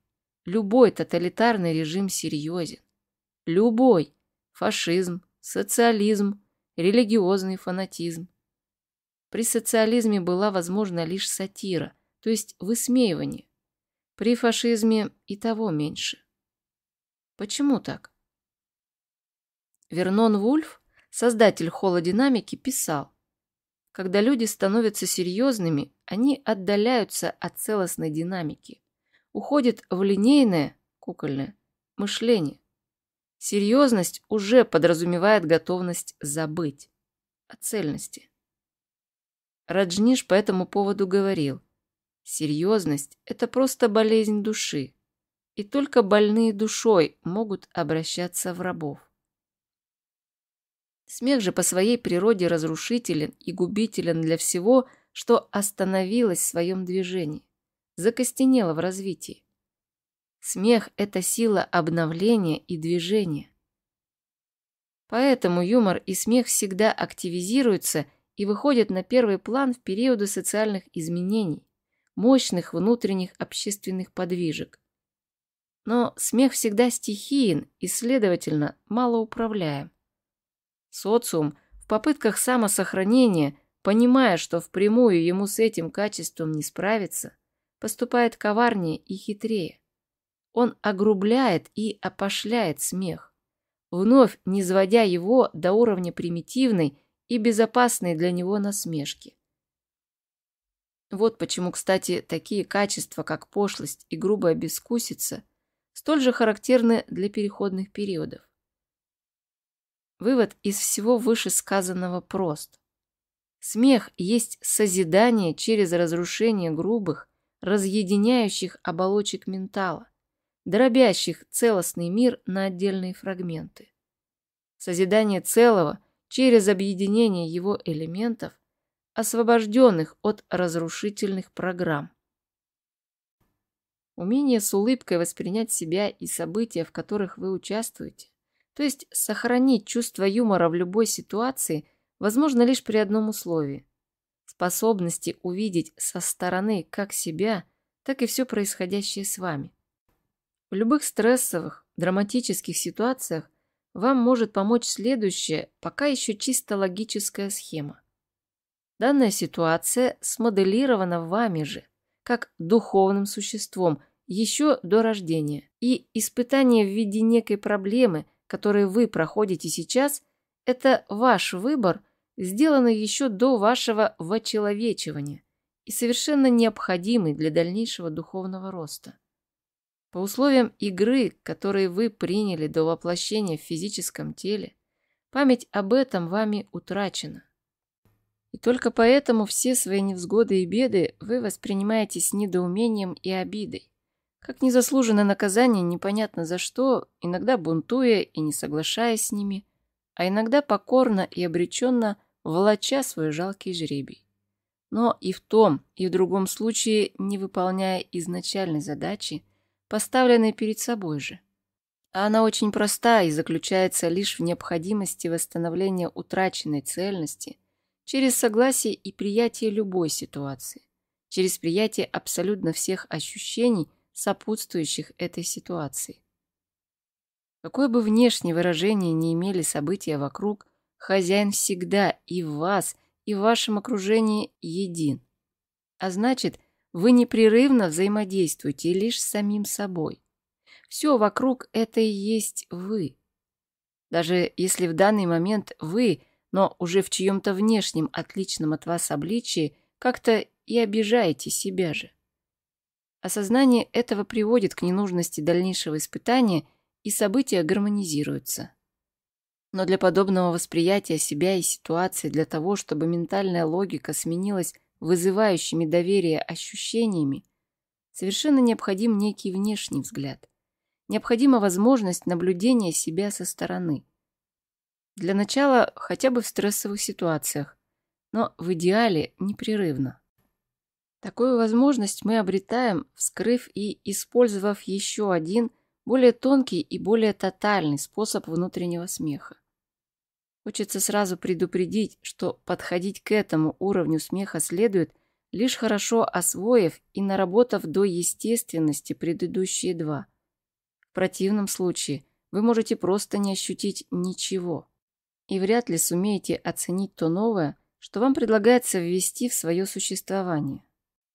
любой тоталитарный режим серьезен. Любой. Фашизм, социализм, религиозный фанатизм. При социализме была возможна лишь сатира, то есть высмеивание. При фашизме и того меньше. Почему так? Вернон Вульф, создатель холодинамики, писал, когда люди становятся серьезными, они отдаляются от целостной динамики, уходят в линейное, кукольное, мышление. Серьезность уже подразумевает готовность забыть о цельности. Раджниш по этому поводу говорил, серьезность – это просто болезнь души, и только больные душой могут обращаться в рабов. Смех же по своей природе разрушителен и губителен для всего, что остановилось в своем движении, закостенело в развитии. Смех – это сила обновления и движения. Поэтому юмор и смех всегда активизируются и выходят на первый план в периоды социальных изменений, мощных внутренних общественных подвижек. Но смех всегда стихиен и, следовательно, малоуправляем. Социум в попытках самосохранения, понимая, что впрямую ему с этим качеством не справиться, поступает коварнее и хитрее. Он огрубляет и опошляет смех, вновь низводя его до уровня примитивной и безопасной для него насмешки. Вот почему, кстати, такие качества, как пошлость и грубая бескусица, столь же характерны для переходных периодов. Вывод из всего вышесказанного прост. Смех есть созидание через разрушение грубых, разъединяющих оболочек ментала, дробящих целостный мир на отдельные фрагменты. Созидание целого через объединение его элементов, освобожденных от разрушительных программ. Умение с улыбкой воспринять себя и события, в которых вы участвуете, то есть сохранить чувство юмора в любой ситуации, возможно лишь при одном условии – способности увидеть со стороны как себя, так и все происходящее с вами. В любых стрессовых, драматических ситуациях вам может помочь следующая, пока еще чисто логическая схема. Данная ситуация смоделирована вами же, как духовным существом, еще до рождения. И испытание в виде некой проблемы, которую вы проходите сейчас, это ваш выбор, сделанный еще до вашего вочеловечивания и совершенно необходимый для дальнейшего духовного роста. По условиям игры, которые вы приняли до воплощения в физическом теле, память об этом вами утрачена. И только поэтому все свои невзгоды и беды вы воспринимаете с недоумением и обидой. Как незаслуженное наказание непонятно за что, иногда бунтуя и не соглашаясь с ними, а иногда покорно и обреченно волоча свой жалкий жребий. Но и в том, и в другом случае не выполняя изначальной задачи, поставленной перед собой же. А она очень проста и заключается лишь в необходимости восстановления утраченной цельности через согласие и приятие любой ситуации, через приятие абсолютно всех ощущений, сопутствующих этой ситуации. Какое бы внешнее выражение ни имели события вокруг, хозяин всегда и в вас, и в вашем окружении един. А значит, вы непрерывно взаимодействуете лишь с самим собой. Все вокруг это и есть вы. Даже если в данный момент вы, но уже в чьем-то внешнем, отличном от вас обличии, как-то и обижаете себя же. Осознание этого приводит к ненужности дальнейшего испытания, и события гармонизируются. Но для подобного восприятия себя и ситуации, для того, чтобы ментальная логика сменилась вызывающими доверие ощущениями, совершенно необходим некий внешний взгляд. Необходима возможность наблюдения себя со стороны. Для начала хотя бы в стрессовых ситуациях, но в идеале непрерывно. Такую возможность мы обретаем, вскрыв и использовав еще один, более тонкий и более тотальный способ внутреннего смеха. Хочется сразу предупредить, что подходить к этому уровню смеха следует, лишь хорошо освоив и наработав до естественности предыдущие два. В противном случае вы можете просто не ощутить ничего и вряд ли сумеете оценить то новое, что вам предлагается ввести в свое существование.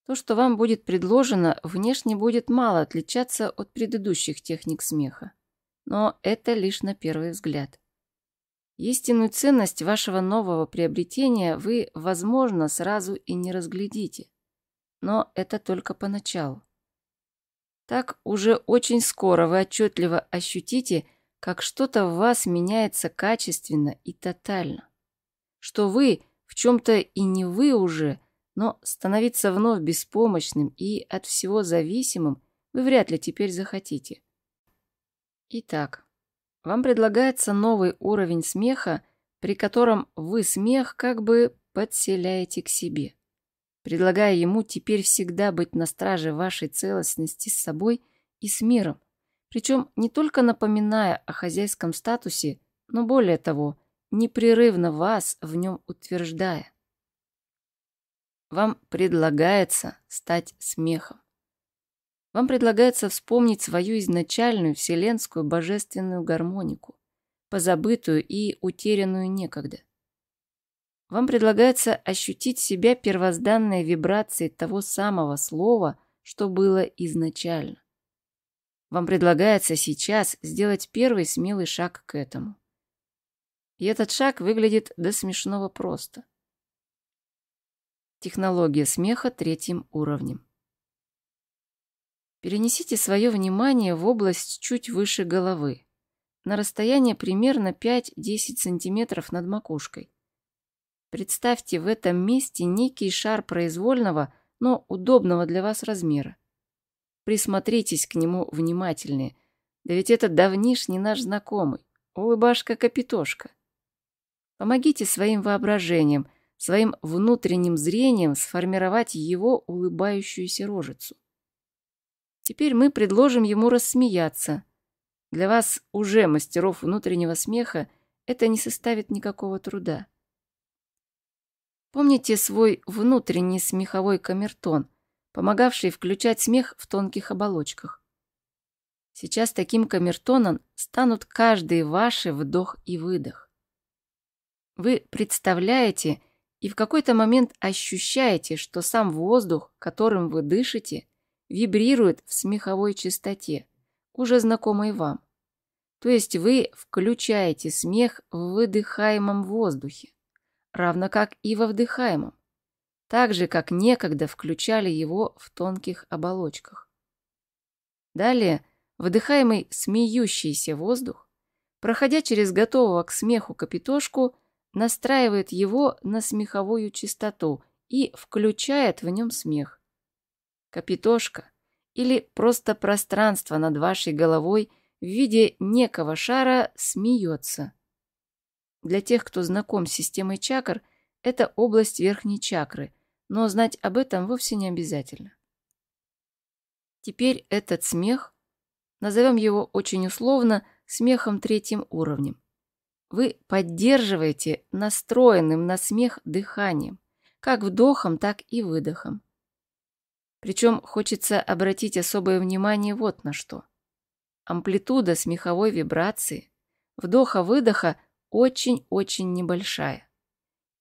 То, что вам будет предложено, внешне будет мало отличаться от предыдущих техник смеха. Но это лишь на первый взгляд. Истинную ценность вашего нового приобретения вы, возможно, сразу и не разглядите. Но это только поначалу. Так уже очень скоро вы отчетливо ощутите, как что-то в вас меняется качественно и тотально. Что вы в чем-то и не вы уже, но становиться вновь беспомощным и от всего зависимым вы вряд ли теперь захотите. Итак, вам предлагается новый уровень смеха, при котором вы смех как бы подселяете к себе, предлагая ему теперь всегда быть на страже вашей целостности с собой и с миром, причем не только напоминая о хозяйском статусе, но более того, непрерывно вас в нем утверждая. Вам предлагается стать смехом. Вам предлагается вспомнить свою изначальную вселенскую божественную гармонику, позабытую и утерянную некогда. Вам предлагается ощутить себя первозданной вибрацией того самого слова, что было изначально. Вам предлагается сейчас сделать первый смелый шаг к этому. И этот шаг выглядит до смешного просто. Технология смеха третьим уровнем. Перенесите свое внимание в область чуть выше головы, на расстояние примерно 5-10 см над макушкой. Представьте в этом месте некий шар произвольного, но удобного для вас размера. Присмотритесь к нему внимательнее, да ведь это давнишний наш знакомый, улыбашка-капитошка. Помогите своим воображением, своим внутренним зрением сформировать его улыбающуюся рожицу. Теперь мы предложим ему рассмеяться. Для вас, уже мастеров внутреннего смеха, это не составит никакого труда. Помните свой внутренний смеховой камертон, помогавший включать смех в тонких оболочках. Сейчас таким камертоном станут каждый ваши вдох и выдох. Вы представляете и в какой-то момент ощущаете, что сам воздух, которым вы дышите, вибрирует в смеховой частоте, уже знакомой вам. То есть вы включаете смех в выдыхаемом воздухе, равно как и во вдыхаемом, так же, как некогда включали его в тонких оболочках. Далее выдыхаемый смеющийся воздух, проходя через готового к смеху капитошку, настраивает его на смеховую частоту и включает в нем смех. Капитошка или просто пространство над вашей головой в виде некого шара смеется. Для тех, кто знаком с системой чакр, это область верхней чакры, но знать об этом вовсе не обязательно. Теперь этот смех, назовем его очень условно, смехом третьим уровнем. Вы поддерживаете настроенным на смех дыханием, как вдохом, так и выдохом. Причем хочется обратить особое внимание вот на что. Амплитуда смеховой вибрации, вдоха-выдоха очень-очень небольшая.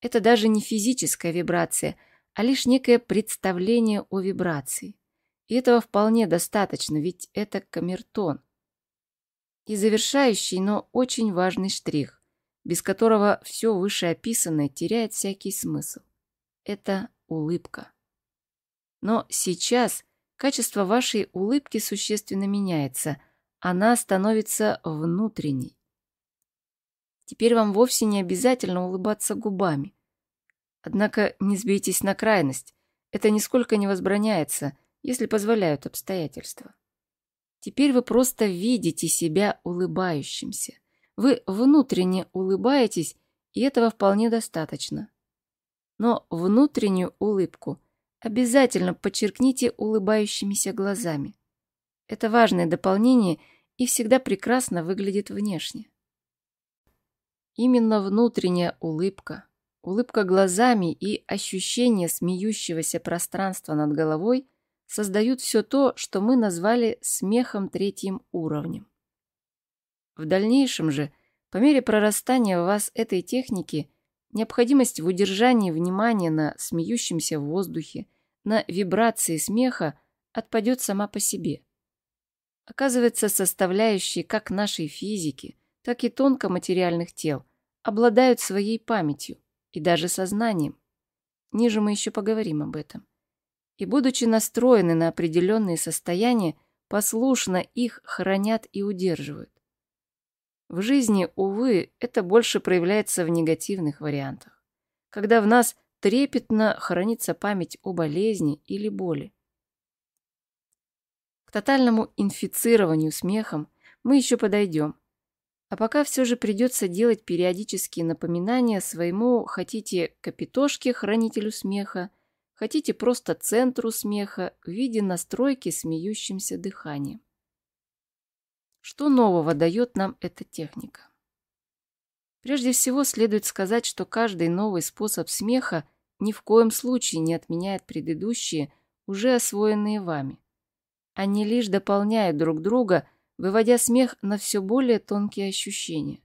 Это даже не физическая вибрация, а лишь некое представление о вибрации. И этого вполне достаточно, ведь это камертон. И завершающий, но очень важный штрих, без которого все вышеописанное теряет всякий смысл. Это улыбка. Но сейчас качество вашей улыбки существенно меняется. Она становится внутренней. Теперь вам вовсе не обязательно улыбаться губами. Однако не сбейтесь на крайность. Это нисколько не возбраняется, если позволяют обстоятельства. Теперь вы просто видите себя улыбающимся. Вы внутренне улыбаетесь, и этого вполне достаточно. Но внутреннюю улыбку – Обязательно подчеркните улыбающимися глазами. Это важное дополнение и всегда прекрасно выглядит внешне. Именно внутренняя улыбка, улыбка глазами и ощущение смеющегося пространства над головой создают все то, что мы назвали смехом третьим уровнем. В дальнейшем же, по мере прорастания в вас этой техники, Необходимость в удержании внимания на смеющемся в воздухе, на вибрации смеха отпадет сама по себе. Оказывается, составляющие как нашей физики, так и тонкоматериальных тел обладают своей памятью и даже сознанием. Ниже мы еще поговорим об этом. И будучи настроены на определенные состояния, послушно их хранят и удерживают. В жизни, увы, это больше проявляется в негативных вариантах, когда в нас трепетно хранится память о болезни или боли. К тотальному инфицированию смехом мы еще подойдем, а пока все же придется делать периодические напоминания своему, хотите, капитошке, хранителю смеха, хотите просто центру смеха в виде настройки смеющимся дыханием. Что нового дает нам эта техника? Прежде всего следует сказать, что каждый новый способ смеха ни в коем случае не отменяет предыдущие, уже освоенные вами. Они лишь дополняют друг друга, выводя смех на все более тонкие ощущения.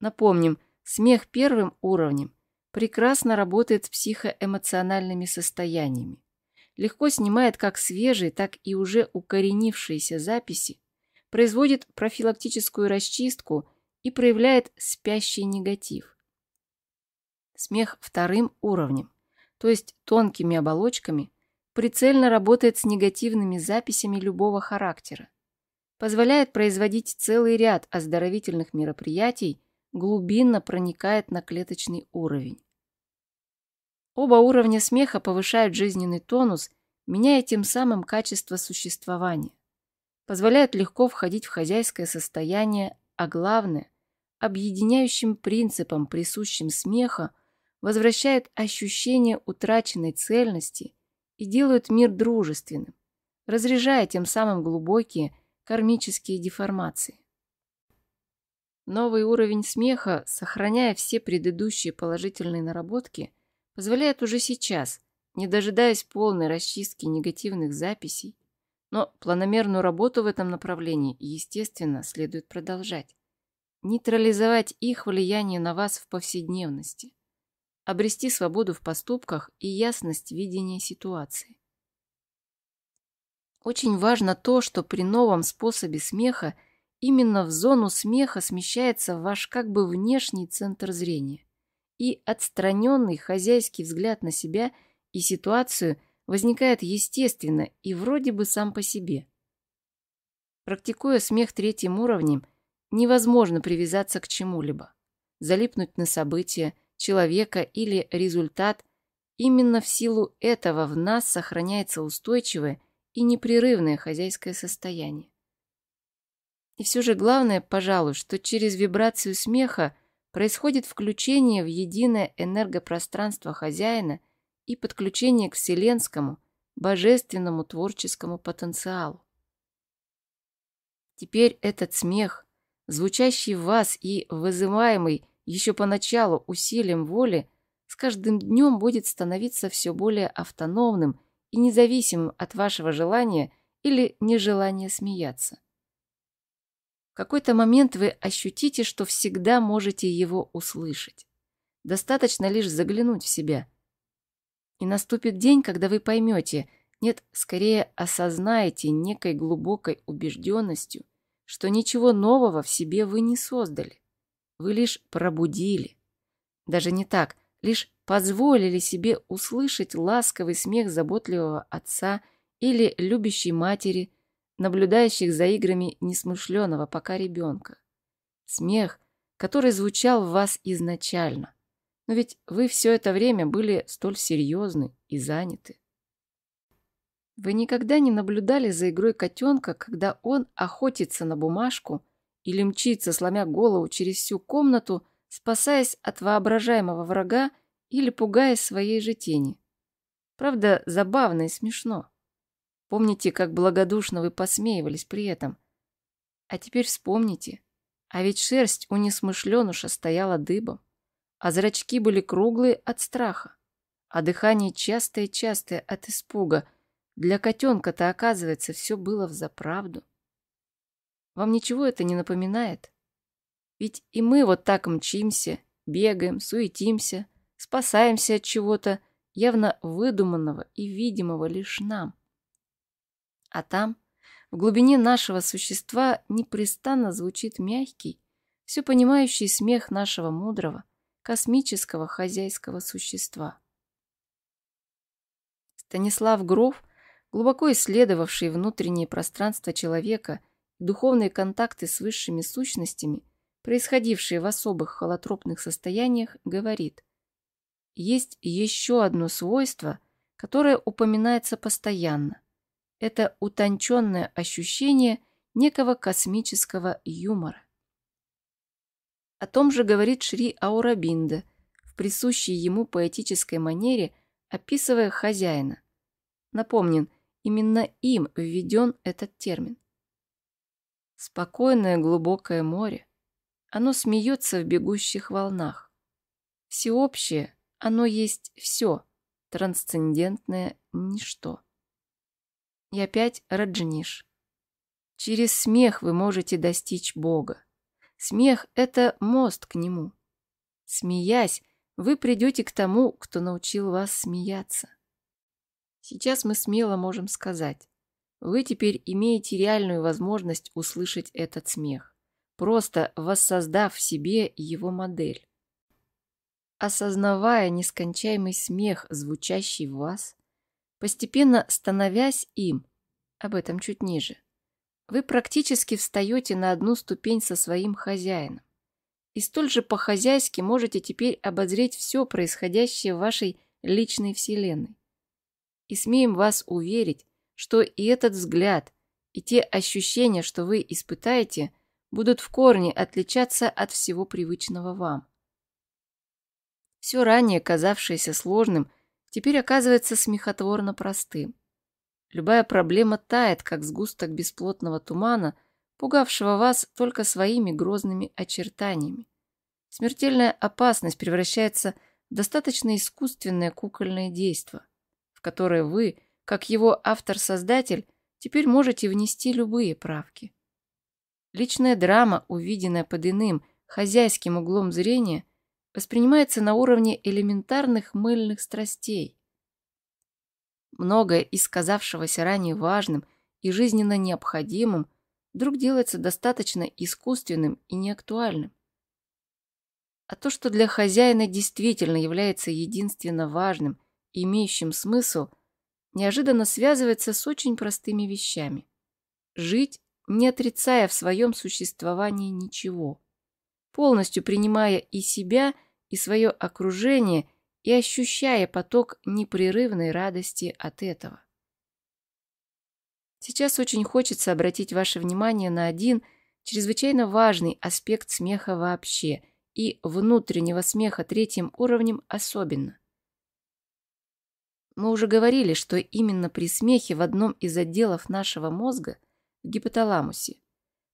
Напомним, смех первым уровнем прекрасно работает с психоэмоциональными состояниями. Легко снимает как свежие, так и уже укоренившиеся записи, производит профилактическую расчистку и проявляет спящий негатив. Смех вторым уровнем, то есть тонкими оболочками, прицельно работает с негативными записями любого характера, позволяет производить целый ряд оздоровительных мероприятий, глубинно проникает на клеточный уровень. Оба уровня смеха повышают жизненный тонус, меняя тем самым качество существования, позволяют легко входить в хозяйское состояние, а главное, объединяющим принципом, присущим смеха, возвращают ощущение утраченной цельности и делают мир дружественным, разряжая тем самым глубокие кармические деформации. Новый уровень смеха, сохраняя все предыдущие положительные наработки, позволяет уже сейчас, не дожидаясь полной расчистки негативных записей, но планомерную работу в этом направлении, естественно, следует продолжать нейтрализовать их влияние на вас в повседневности, обрести свободу в поступках и ясность видения ситуации. Очень важно то, что при новом способе смеха именно в зону смеха смещается ваш как бы внешний центр зрения, и отстраненный хозяйский взгляд на себя и ситуацию возникает естественно и вроде бы сам по себе. Практикуя смех третьим уровнем – невозможно привязаться к чему-либо, залипнуть на события, человека или результат. Именно в силу этого в нас сохраняется устойчивое и непрерывное хозяйское состояние. И все же главное, пожалуй, что через вибрацию смеха происходит включение в единое энергопространство хозяина и подключение к вселенскому, божественному творческому потенциалу. Теперь этот смех, звучащий в вас и вызываемый еще поначалу усилием воли, с каждым днем будет становиться все более автономным и независимым от вашего желания или нежелания смеяться. В какой-то момент вы ощутите, что всегда можете его услышать. Достаточно лишь заглянуть в себя. И наступит день, когда вы поймете, нет, скорее осознаете некой глубокой убежденностью, что ничего нового в себе вы не создали. Вы лишь пробудили. Даже не так, лишь позволили себе услышать ласковый смех заботливого отца или любящей матери, наблюдающих за играми несмышленого пока ребенка. Смех, который звучал в вас изначально. Но ведь вы все это время были столь серьезны и заняты. Вы никогда не наблюдали за игрой котенка, когда он охотится на бумажку или мчится, сломя голову через всю комнату, спасаясь от воображаемого врага или пугаясь своей же тени? Правда, забавно и смешно. Помните, как благодушно вы посмеивались при этом? А теперь вспомните. А ведь шерсть у несмышленуша стояла дыбом, а зрачки были круглые от страха, а дыхание частое-частое от испуга — для котенка-то, оказывается, все было взаправду. Вам ничего это не напоминает? Ведь и мы вот так мчимся, бегаем, суетимся, спасаемся от чего-то, явно выдуманного и видимого лишь нам. А там, в глубине нашего существа, непрестанно звучит мягкий, все понимающий смех нашего мудрого, космического хозяйского существа. Станислав Гров – глубоко исследовавший внутреннее пространство человека и духовные контакты с высшими сущностями, происходившие в особых холотропных состояниях, говорит, есть еще одно свойство, которое упоминается постоянно. Это утонченное ощущение некого космического юмора. О том же говорит Шри Аурабинда в присущей ему поэтической манере, описывая хозяина. Напомнен, Именно им введен этот термин. Спокойное глубокое море. Оно смеется в бегущих волнах. Всеобщее, оно есть все, трансцендентное ничто. И опять Раджниш. Через смех вы можете достичь Бога. Смех — это мост к Нему. Смеясь, вы придете к тому, кто научил вас смеяться. Сейчас мы смело можем сказать, вы теперь имеете реальную возможность услышать этот смех, просто воссоздав в себе его модель. Осознавая нескончаемый смех, звучащий в вас, постепенно становясь им, об этом чуть ниже, вы практически встаете на одну ступень со своим хозяином. И столь же по-хозяйски можете теперь обозреть все происходящее в вашей личной вселенной. И смеем вас уверить, что и этот взгляд, и те ощущения, что вы испытаете, будут в корне отличаться от всего привычного вам. Все ранее казавшееся сложным теперь оказывается смехотворно простым. Любая проблема тает, как сгусток бесплотного тумана, пугавшего вас только своими грозными очертаниями. Смертельная опасность превращается в достаточно искусственное кукольное действо, в которое вы, как его автор-создатель, теперь можете внести любые правки. Личная драма, увиденная под иным, хозяйским углом зрения, воспринимается на уровне элементарных мыльных страстей, Многое из сказавшегося ранее важным и жизненно необходимым вдруг делается достаточно искусственным и неактуальным. А то, что для хозяина действительно является единственно важным и имеющим смысл, неожиданно связывается с очень простыми вещами. Жить, не отрицая в своем существовании ничего, полностью принимая и себя, и свое окружение – и ощущая поток непрерывной радости от этого. Сейчас очень хочется обратить ваше внимание на один чрезвычайно важный аспект смеха вообще и внутреннего смеха третьим уровнем особенно. Мы уже говорили, что именно при смехе в одном из отделов нашего мозга, в гипоталамусе,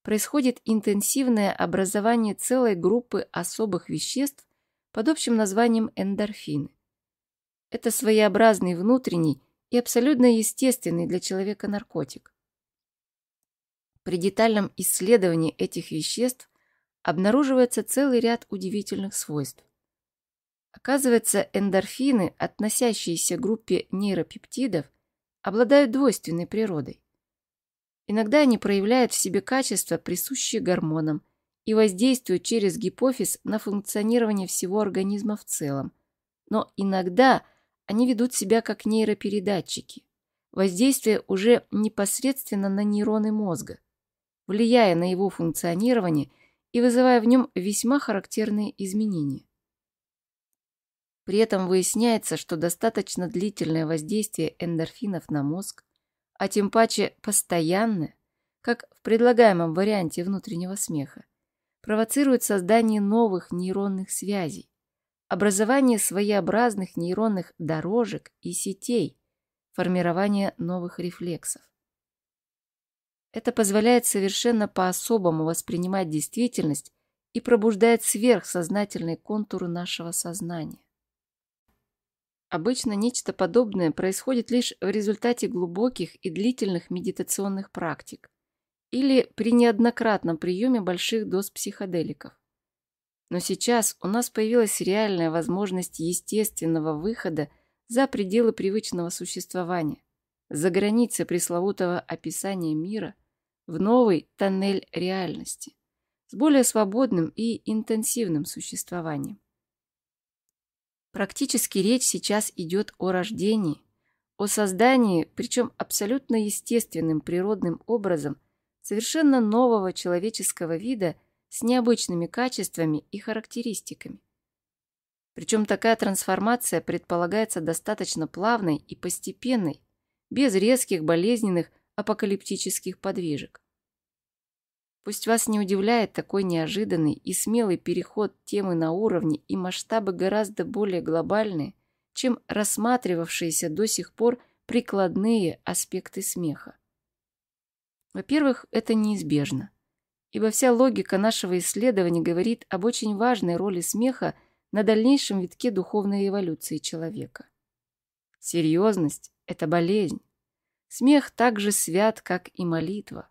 происходит интенсивное образование целой группы особых веществ, под общим названием эндорфины. Это своеобразный внутренний и абсолютно естественный для человека наркотик. При детальном исследовании этих веществ обнаруживается целый ряд удивительных свойств. Оказывается, эндорфины, относящиеся к группе нейропептидов, обладают двойственной природой. Иногда они проявляют в себе качества, присущие гормонам, и воздействуют через гипофиз на функционирование всего организма в целом. Но иногда они ведут себя как нейропередатчики. Воздействие уже непосредственно на нейроны мозга, влияя на его функционирование и вызывая в нем весьма характерные изменения. При этом выясняется, что достаточно длительное воздействие эндорфинов на мозг, а тем паче постоянное, как в предлагаемом варианте внутреннего смеха, провоцирует создание новых нейронных связей, образование своеобразных нейронных дорожек и сетей, формирование новых рефлексов. Это позволяет совершенно по-особому воспринимать действительность и пробуждает сверхсознательные контуры нашего сознания. Обычно нечто подобное происходит лишь в результате глубоких и длительных медитационных практик, или при неоднократном приеме больших доз психоделиков. Но сейчас у нас появилась реальная возможность естественного выхода за пределы привычного существования, за границы пресловутого описания мира, в новый тоннель реальности, с более свободным и интенсивным существованием. Практически речь сейчас идет о рождении, о создании, причем абсолютно естественным природным образом – совершенно нового человеческого вида с необычными качествами и характеристиками. Причем такая трансформация предполагается достаточно плавной и постепенной, без резких болезненных апокалиптических подвижек. Пусть вас не удивляет такой неожиданный и смелый переход темы на уровни и масштабы гораздо более глобальные, чем рассматривавшиеся до сих пор прикладные аспекты смеха. Во-первых, это неизбежно, ибо вся логика нашего исследования говорит об очень важной роли смеха на дальнейшем витке духовной эволюции человека. Серьезность – это болезнь. Смех так же свят, как и молитва.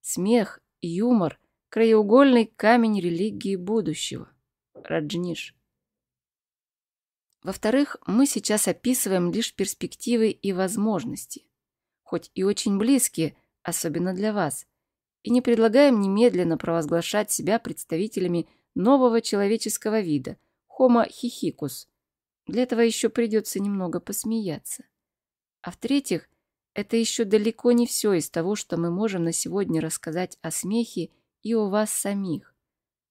Смех, юмор – краеугольный камень религии будущего. Раджниш. Во-вторых, мы сейчас описываем лишь перспективы и возможности, хоть и очень близкие, особенно для вас, и не предлагаем немедленно провозглашать себя представителями нового человеческого вида – Homo hihicus. Для этого еще придется немного посмеяться. А в-третьих, это еще далеко не все из того, что мы можем на сегодня рассказать о смехе и о вас самих,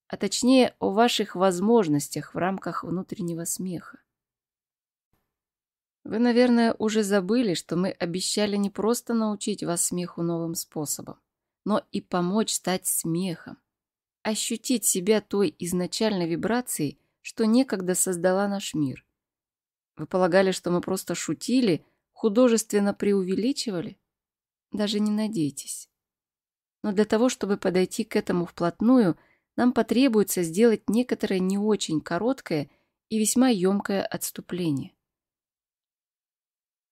а точнее о ваших возможностях в рамках внутреннего смеха. Вы, наверное, уже забыли, что мы обещали не просто научить вас смеху новым способом, но и помочь стать смехом, ощутить себя той изначальной вибрацией, что некогда создала наш мир. Вы полагали, что мы просто шутили, художественно преувеличивали? Даже не надейтесь. Но для того, чтобы подойти к этому вплотную, нам потребуется сделать некоторое не очень короткое и весьма емкое отступление.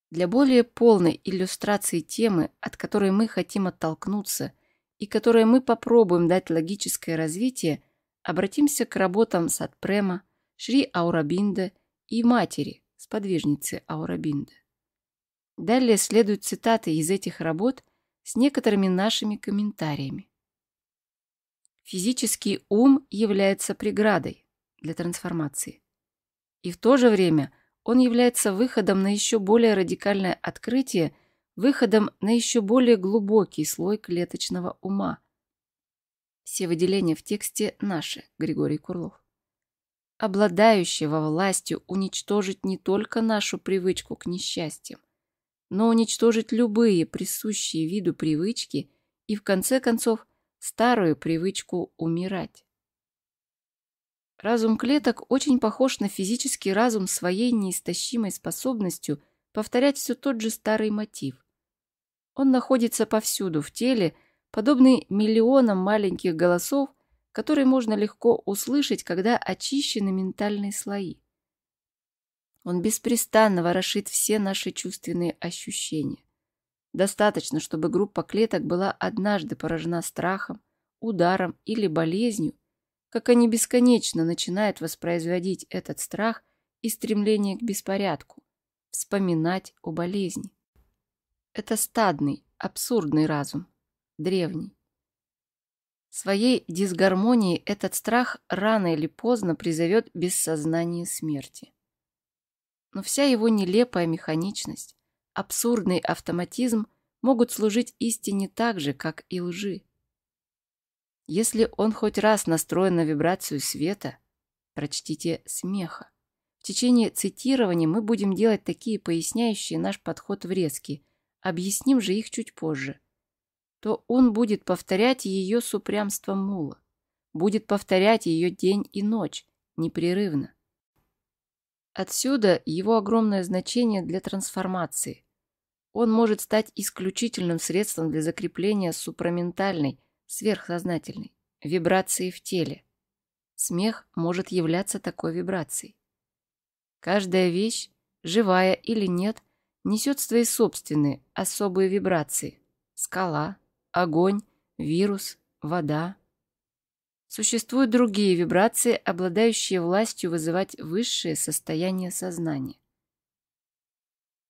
Для более полной иллюстрации темы, от которой мы хотим оттолкнуться и которой мы попробуем дать логическое развитие, обратимся к работам Сатпрема, Шри Аурабинда и матери, сподвижницы Аурабинда. Далее следуют цитаты из этих работ с некоторыми нашими комментариями. Физический ум является преградой для трансформации. И в то же время – он является выходом на еще более радикальное открытие, выходом на еще более глубокий слой клеточного ума. Все выделения в тексте наши, Григорий Курлов. Обладающего властью уничтожить не только нашу привычку к несчастьям, но уничтожить любые присущие виду привычки и, в конце концов, старую привычку умирать. Разум клеток очень похож на физический разум своей неистощимой способностью повторять все тот же старый мотив. Он находится повсюду в теле, подобный миллионам маленьких голосов, которые можно легко услышать, когда очищены ментальные слои. Он беспрестанно ворошит все наши чувственные ощущения. Достаточно, чтобы группа клеток была однажды поражена страхом, ударом или болезнью, как они бесконечно начинают воспроизводить этот страх и стремление к беспорядку, вспоминать о болезни. Это стадный, абсурдный разум, древний. Своей дисгармонией этот страх рано или поздно призовет бессознание смерти. Но вся его нелепая механичность, абсурдный автоматизм могут служить истине так же, как и лжи. Если он хоть раз настроен на вибрацию света, прочтите смеха. В течение цитирования мы будем делать такие поясняющие наш подход врезки, объясним же их чуть позже. То он будет повторять ее с упрямством мула, будет повторять ее день и ночь, непрерывно. Отсюда его огромное значение для трансформации. Он может стать исключительным средством для закрепления супраментальной, сверхсознательной, вибрации в теле. Смех может являться такой вибрацией. Каждая вещь, живая или нет, несет свои собственные особые вибрации. Скала, огонь, вирус, вода. Существуют другие вибрации, обладающие властью вызывать высшее состояние сознания.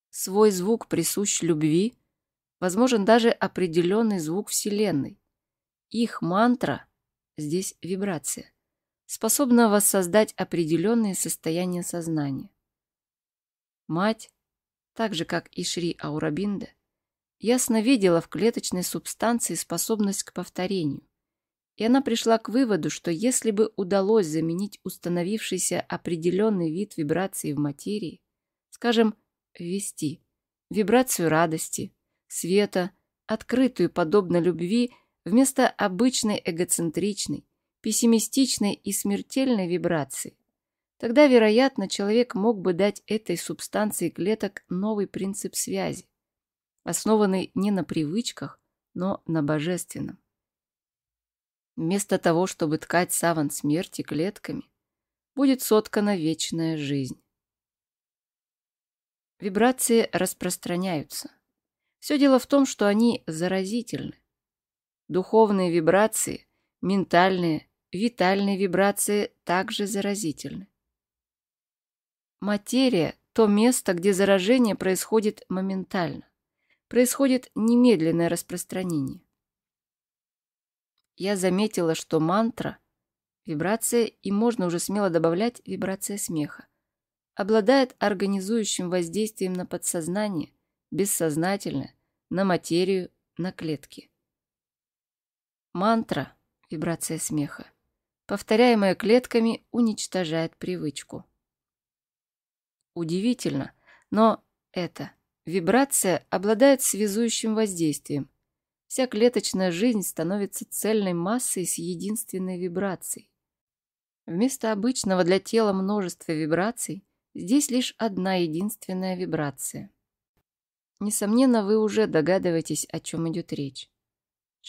Свой звук присущ любви, возможен даже определенный звук Вселенной. Их мантра, здесь вибрация, способна воссоздать определенные состояния сознания. Мать, так же как и Шри Аурабинда, ясно видела в клеточной субстанции способность к повторению, и она пришла к выводу, что если бы удалось заменить установившийся определенный вид вибрации в материи, скажем, ввести вибрацию радости, света, открытую подобно любви – вместо обычной эгоцентричной, пессимистичной и смертельной вибрации. Тогда, вероятно, человек мог бы дать этой субстанции клеток новый принцип связи, основанный не на привычках, но на божественном. Вместо того, чтобы ткать саван смерти клетками, будет соткана вечная жизнь. Вибрации распространяются. Все дело в том, что они заразительны. Духовные вибрации, ментальные, витальные вибрации также заразительны. Материя – то место, где заражение происходит моментально. Происходит немедленное распространение. Я заметила, что мантра, вибрация, и можно уже смело добавлять вибрация смеха, обладает организующим воздействием на подсознание, бессознательное, на материю, на клетки. Мантра, вибрация смеха, повторяемая клетками, уничтожает привычку. Удивительно, но это вибрация обладает связующим воздействием. Вся клеточная жизнь становится цельной массой с единственной вибрацией. Вместо обычного для тела множества вибраций здесь лишь одна единственная вибрация. Несомненно, вы уже догадываетесь, о чем идет речь.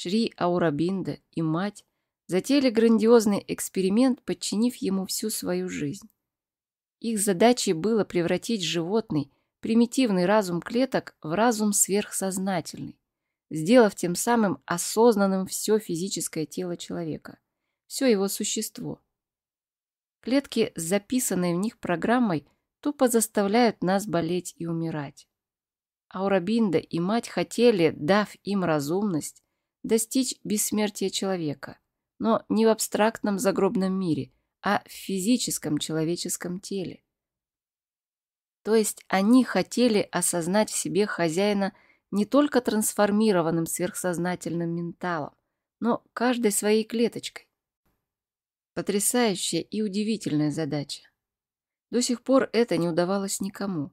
Шри Аурабинда и мать затеяли грандиозный эксперимент, подчинив ему всю свою жизнь. Их задачей было превратить животный, примитивный разум клеток в разум сверхсознательный, сделав тем самым осознанным все физическое тело человека, все его существо. Клетки с записанной в них программой тупо заставляют нас болеть и умирать. Аурабинда и мать хотели, дав им разумность, достичь бессмертия человека, но не в абстрактном загробном мире, а в физическом человеческом теле. То есть они хотели осознать в себе хозяина не только трансформированным сверхсознательным менталом, но каждой своей клеточкой. Потрясающая и удивительная задача. До сих пор это не удавалось никому.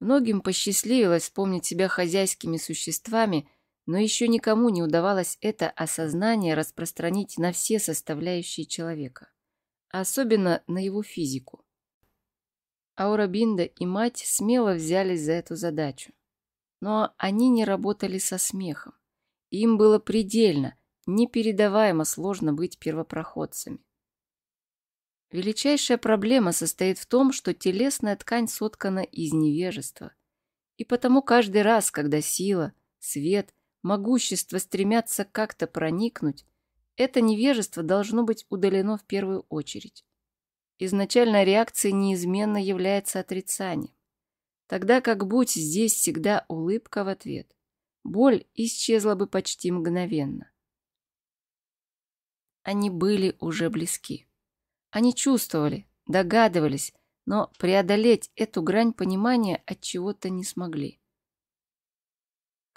Многим посчастливилось вспомнить себя хозяйскими существами, но еще никому не удавалось это осознание распространить на все составляющие человека, особенно на его физику. Аурабинда и мать смело взялись за эту задачу. Но они не работали со смехом. Им было предельно, непередаваемо сложно быть первопроходцами. Величайшая проблема состоит в том, что телесная ткань соткана из невежества. И потому каждый раз, когда сила, свет могущество стремятся как-то проникнуть, это невежество должно быть удалено в первую очередь. Изначальная реакция неизменно является отрицанием. Тогда как будь здесь всегда улыбка в ответ, боль исчезла бы почти мгновенно. Они были уже близки. Они чувствовали, догадывались, но преодолеть эту грань понимания от чего-то не смогли.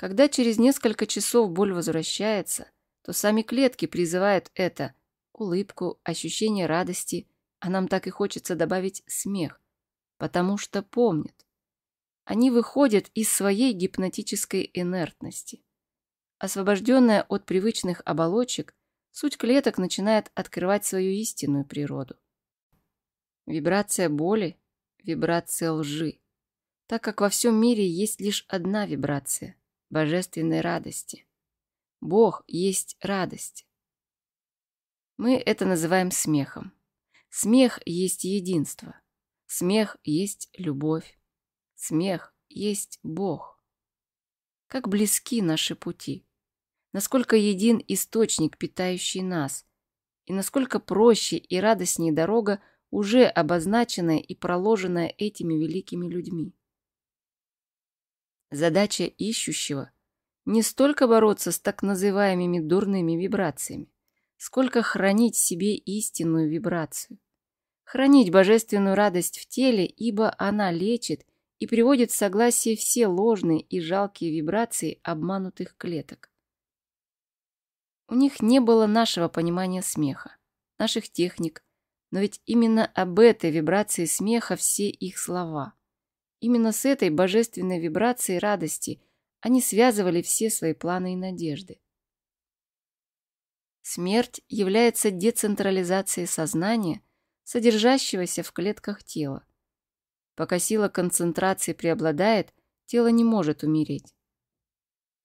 Когда через несколько часов боль возвращается, то сами клетки призывают это – улыбку, ощущение радости, а нам так и хочется добавить смех, потому что помнят. Они выходят из своей гипнотической инертности. Освобожденная от привычных оболочек, суть клеток начинает открывать свою истинную природу. Вибрация боли – вибрация лжи, так как во всем мире есть лишь одна вибрация божественной радости. Бог есть радость. Мы это называем смехом. Смех есть единство. Смех есть любовь. Смех есть Бог. Как близки наши пути. Насколько един источник, питающий нас. И насколько проще и радостнее дорога, уже обозначенная и проложенная этими великими людьми. Задача ищущего – не столько бороться с так называемыми дурными вибрациями, сколько хранить себе истинную вибрацию. Хранить божественную радость в теле, ибо она лечит и приводит в согласие все ложные и жалкие вибрации обманутых клеток. У них не было нашего понимания смеха, наших техник, но ведь именно об этой вибрации смеха все их слова – Именно с этой божественной вибрацией радости они связывали все свои планы и надежды. Смерть является децентрализацией сознания, содержащегося в клетках тела. Пока сила концентрации преобладает, тело не может умереть.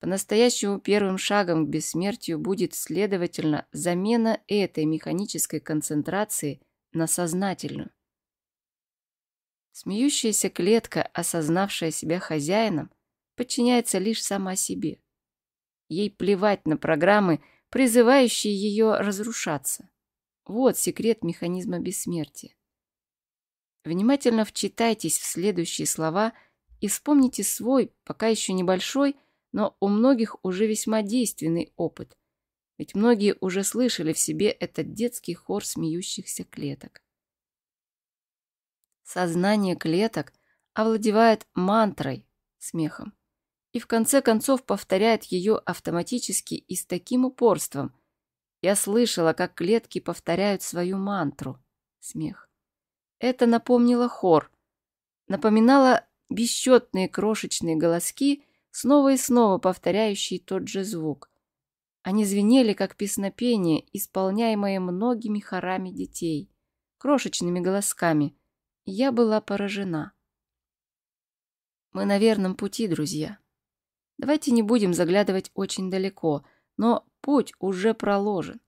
По-настоящему первым шагом к бессмертию будет, следовательно, замена этой механической концентрации на сознательную. Смеющаяся клетка, осознавшая себя хозяином, подчиняется лишь сама себе. Ей плевать на программы, призывающие ее разрушаться. Вот секрет механизма бессмертия. Внимательно вчитайтесь в следующие слова и вспомните свой, пока еще небольшой, но у многих уже весьма действенный опыт. Ведь многие уже слышали в себе этот детский хор смеющихся клеток. Сознание клеток овладевает мантрой, смехом, и в конце концов повторяет ее автоматически и с таким упорством. Я слышала, как клетки повторяют свою мантру, смех. Это напомнило хор, напоминало бесчетные крошечные голоски, снова и снова повторяющие тот же звук. Они звенели, как песнопение, исполняемое многими хорами детей, крошечными голосками — я была поражена. Мы на верном пути, друзья. Давайте не будем заглядывать очень далеко, но путь уже проложен.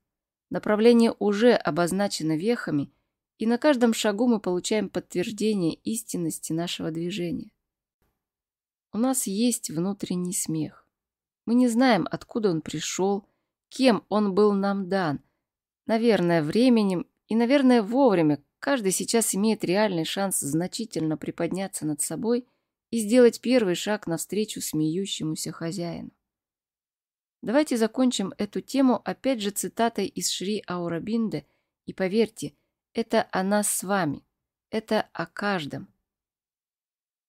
Направление уже обозначено вехами, и на каждом шагу мы получаем подтверждение истинности нашего движения. У нас есть внутренний смех. Мы не знаем, откуда он пришел, кем он был нам дан. Наверное, временем и, наверное, вовремя, Каждый сейчас имеет реальный шанс значительно приподняться над собой и сделать первый шаг навстречу смеющемуся хозяину. Давайте закончим эту тему опять же цитатой из Шри Аурабинде, и поверьте, это о нас с вами, это о каждом.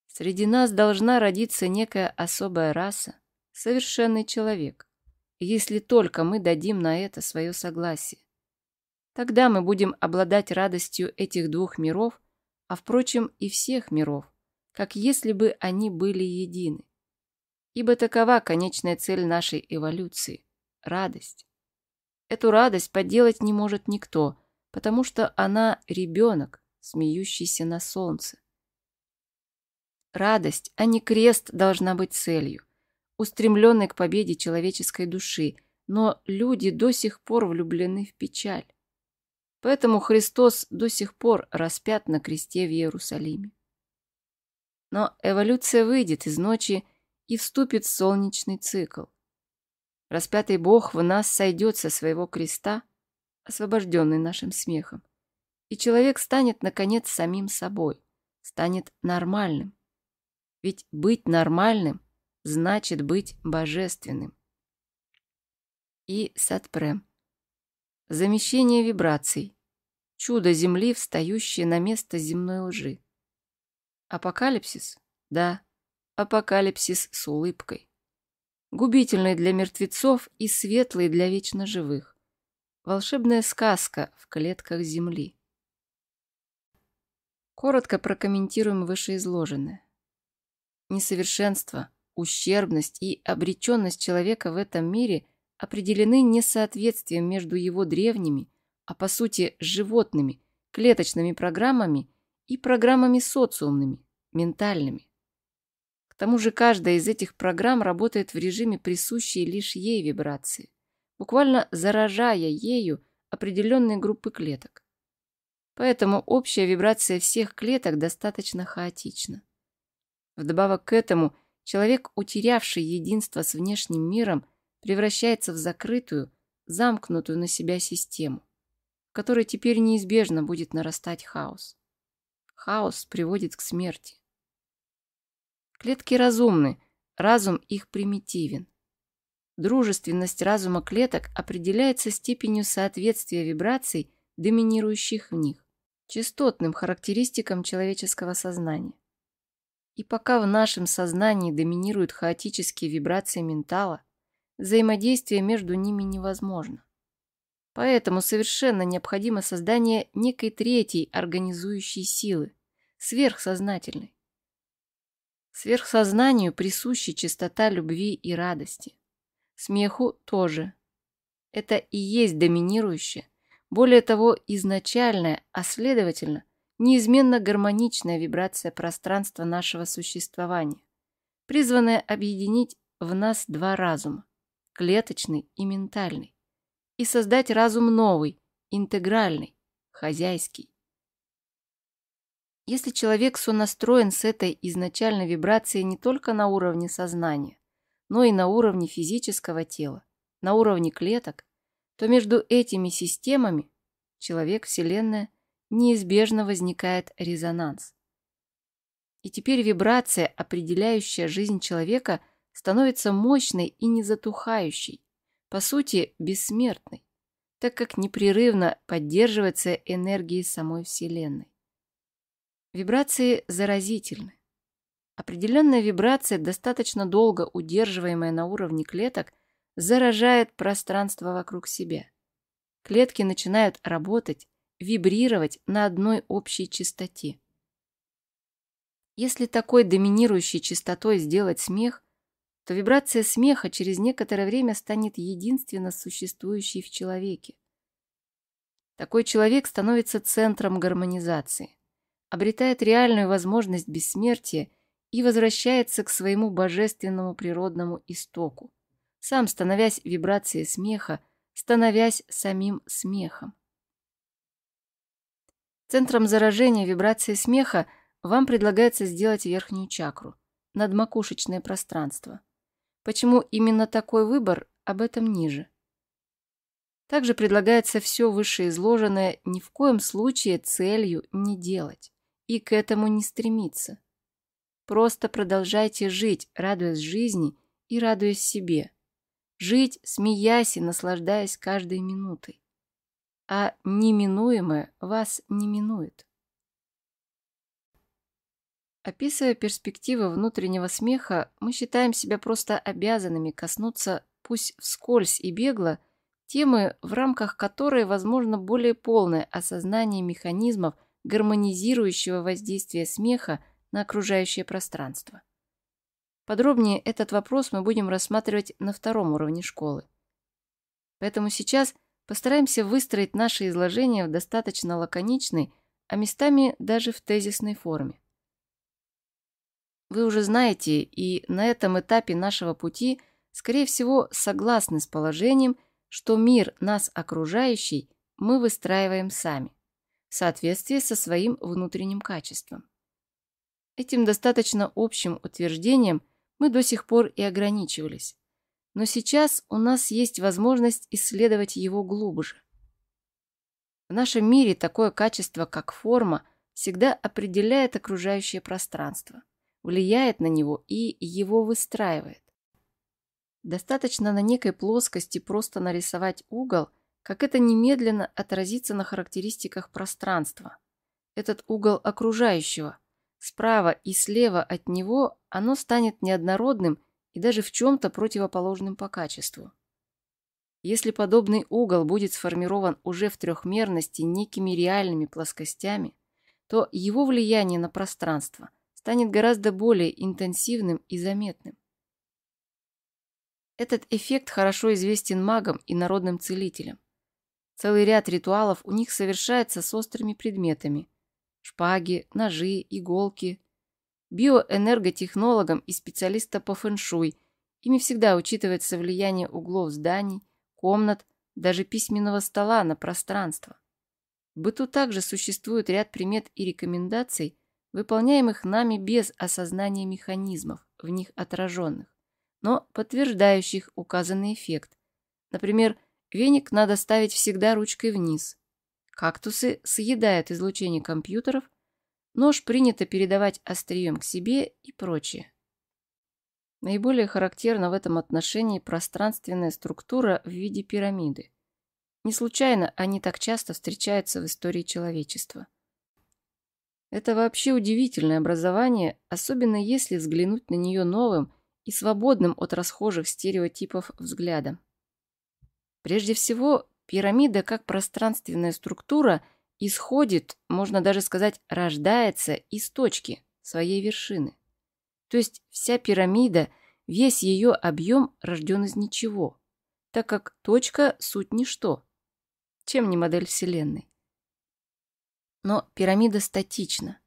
Среди нас должна родиться некая особая раса, совершенный человек, если только мы дадим на это свое согласие. Тогда мы будем обладать радостью этих двух миров, а, впрочем, и всех миров, как если бы они были едины. Ибо такова конечная цель нашей эволюции – радость. Эту радость подделать не может никто, потому что она ребенок, смеющийся на солнце. Радость, а не крест, должна быть целью, устремленной к победе человеческой души, но люди до сих пор влюблены в печаль. Поэтому Христос до сих пор распят на кресте в Иерусалиме. Но эволюция выйдет из ночи и вступит в солнечный цикл. Распятый Бог в нас сойдет со своего креста, освобожденный нашим смехом, и человек станет, наконец, самим собой, станет нормальным. Ведь быть нормальным значит быть божественным. И Сатпрем. Замещение вибраций. Чудо Земли, встающее на место земной лжи. Апокалипсис? Да, апокалипсис с улыбкой. Губительный для мертвецов и светлый для вечно живых. Волшебная сказка в клетках Земли. Коротко прокомментируем вышеизложенное. Несовершенство, ущербность и обреченность человека в этом мире – определены несоответствием между его древними, а по сути животными, клеточными программами и программами социумными, ментальными. К тому же каждая из этих программ работает в режиме присущей лишь ей вибрации, буквально заражая ею определенные группы клеток. Поэтому общая вибрация всех клеток достаточно хаотична. Вдобавок к этому, человек, утерявший единство с внешним миром, превращается в закрытую, замкнутую на себя систему, в которой теперь неизбежно будет нарастать хаос. Хаос приводит к смерти. Клетки разумны, разум их примитивен. Дружественность разума клеток определяется степенью соответствия вибраций, доминирующих в них, частотным характеристикам человеческого сознания. И пока в нашем сознании доминируют хаотические вибрации ментала, взаимодействие между ними невозможно. Поэтому совершенно необходимо создание некой третьей организующей силы, сверхсознательной. Сверхсознанию присуща чистота любви и радости. Смеху тоже. Это и есть доминирующее, более того, изначальная, а следовательно, неизменно гармоничная вибрация пространства нашего существования, призванная объединить в нас два разума клеточный и ментальный, и создать разум новый, интегральный, хозяйский. Если человек сонастроен с этой изначальной вибрацией не только на уровне сознания, но и на уровне физического тела, на уровне клеток, то между этими системами человек, Вселенная, неизбежно возникает резонанс. И теперь вибрация, определяющая жизнь человека, становится мощной и незатухающей, по сути, бессмертной, так как непрерывно поддерживается энергией самой Вселенной. Вибрации заразительны. Определенная вибрация, достаточно долго удерживаемая на уровне клеток, заражает пространство вокруг себя. Клетки начинают работать, вибрировать на одной общей частоте. Если такой доминирующей частотой сделать смех, то вибрация смеха через некоторое время станет единственно существующей в человеке. Такой человек становится центром гармонизации обретает реальную возможность бессмертия и возвращается к своему божественному природному истоку, сам становясь вибрацией смеха, становясь самим смехом. Центром заражения вибрации смеха вам предлагается сделать верхнюю чакру, надмакушечное пространство. Почему именно такой выбор, об этом ниже. Также предлагается все вышеизложенное ни в коем случае целью не делать и к этому не стремиться. Просто продолжайте жить, радуясь жизни и радуясь себе. Жить, смеясь и наслаждаясь каждой минутой. А неминуемое вас не минует. Описывая перспективы внутреннего смеха, мы считаем себя просто обязанными коснуться, пусть вскользь и бегло, темы, в рамках которой возможно более полное осознание механизмов – гармонизирующего воздействия смеха на окружающее пространство. Подробнее этот вопрос мы будем рассматривать на втором уровне школы. Поэтому сейчас постараемся выстроить наше изложение в достаточно лаконичной, а местами даже в тезисной форме. Вы уже знаете, и на этом этапе нашего пути, скорее всего, согласны с положением, что мир нас окружающий мы выстраиваем сами в соответствии со своим внутренним качеством. Этим достаточно общим утверждением мы до сих пор и ограничивались. Но сейчас у нас есть возможность исследовать его глубже. В нашем мире такое качество, как форма, всегда определяет окружающее пространство, влияет на него и его выстраивает. Достаточно на некой плоскости просто нарисовать угол – как это немедленно отразится на характеристиках пространства. Этот угол окружающего. Справа и слева от него оно станет неоднородным и даже в чем-то противоположным по качеству. Если подобный угол будет сформирован уже в трехмерности некими реальными плоскостями, то его влияние на пространство станет гораздо более интенсивным и заметным. Этот эффект хорошо известен магам и народным целителям. Целый ряд ритуалов у них совершается с острыми предметами. Шпаги, ножи, иголки. Биоэнерготехнологам и специалиста по фэншуй ими всегда учитывается влияние углов зданий, комнат, даже письменного стола на пространство. В быту также существует ряд примет и рекомендаций, выполняемых нами без осознания механизмов, в них отраженных, но подтверждающих указанный эффект. Например, Веник надо ставить всегда ручкой вниз. Кактусы съедают излучение компьютеров, нож принято передавать острием к себе и прочее. Наиболее характерна в этом отношении пространственная структура в виде пирамиды. Не случайно они так часто встречаются в истории человечества. Это вообще удивительное образование, особенно если взглянуть на нее новым и свободным от расхожих стереотипов взглядом. Прежде всего, пирамида как пространственная структура исходит, можно даже сказать, рождается из точки своей вершины. То есть вся пирамида, весь ее объем рожден из ничего, так как точка – суть ничто. Чем не модель Вселенной? Но пирамида статична.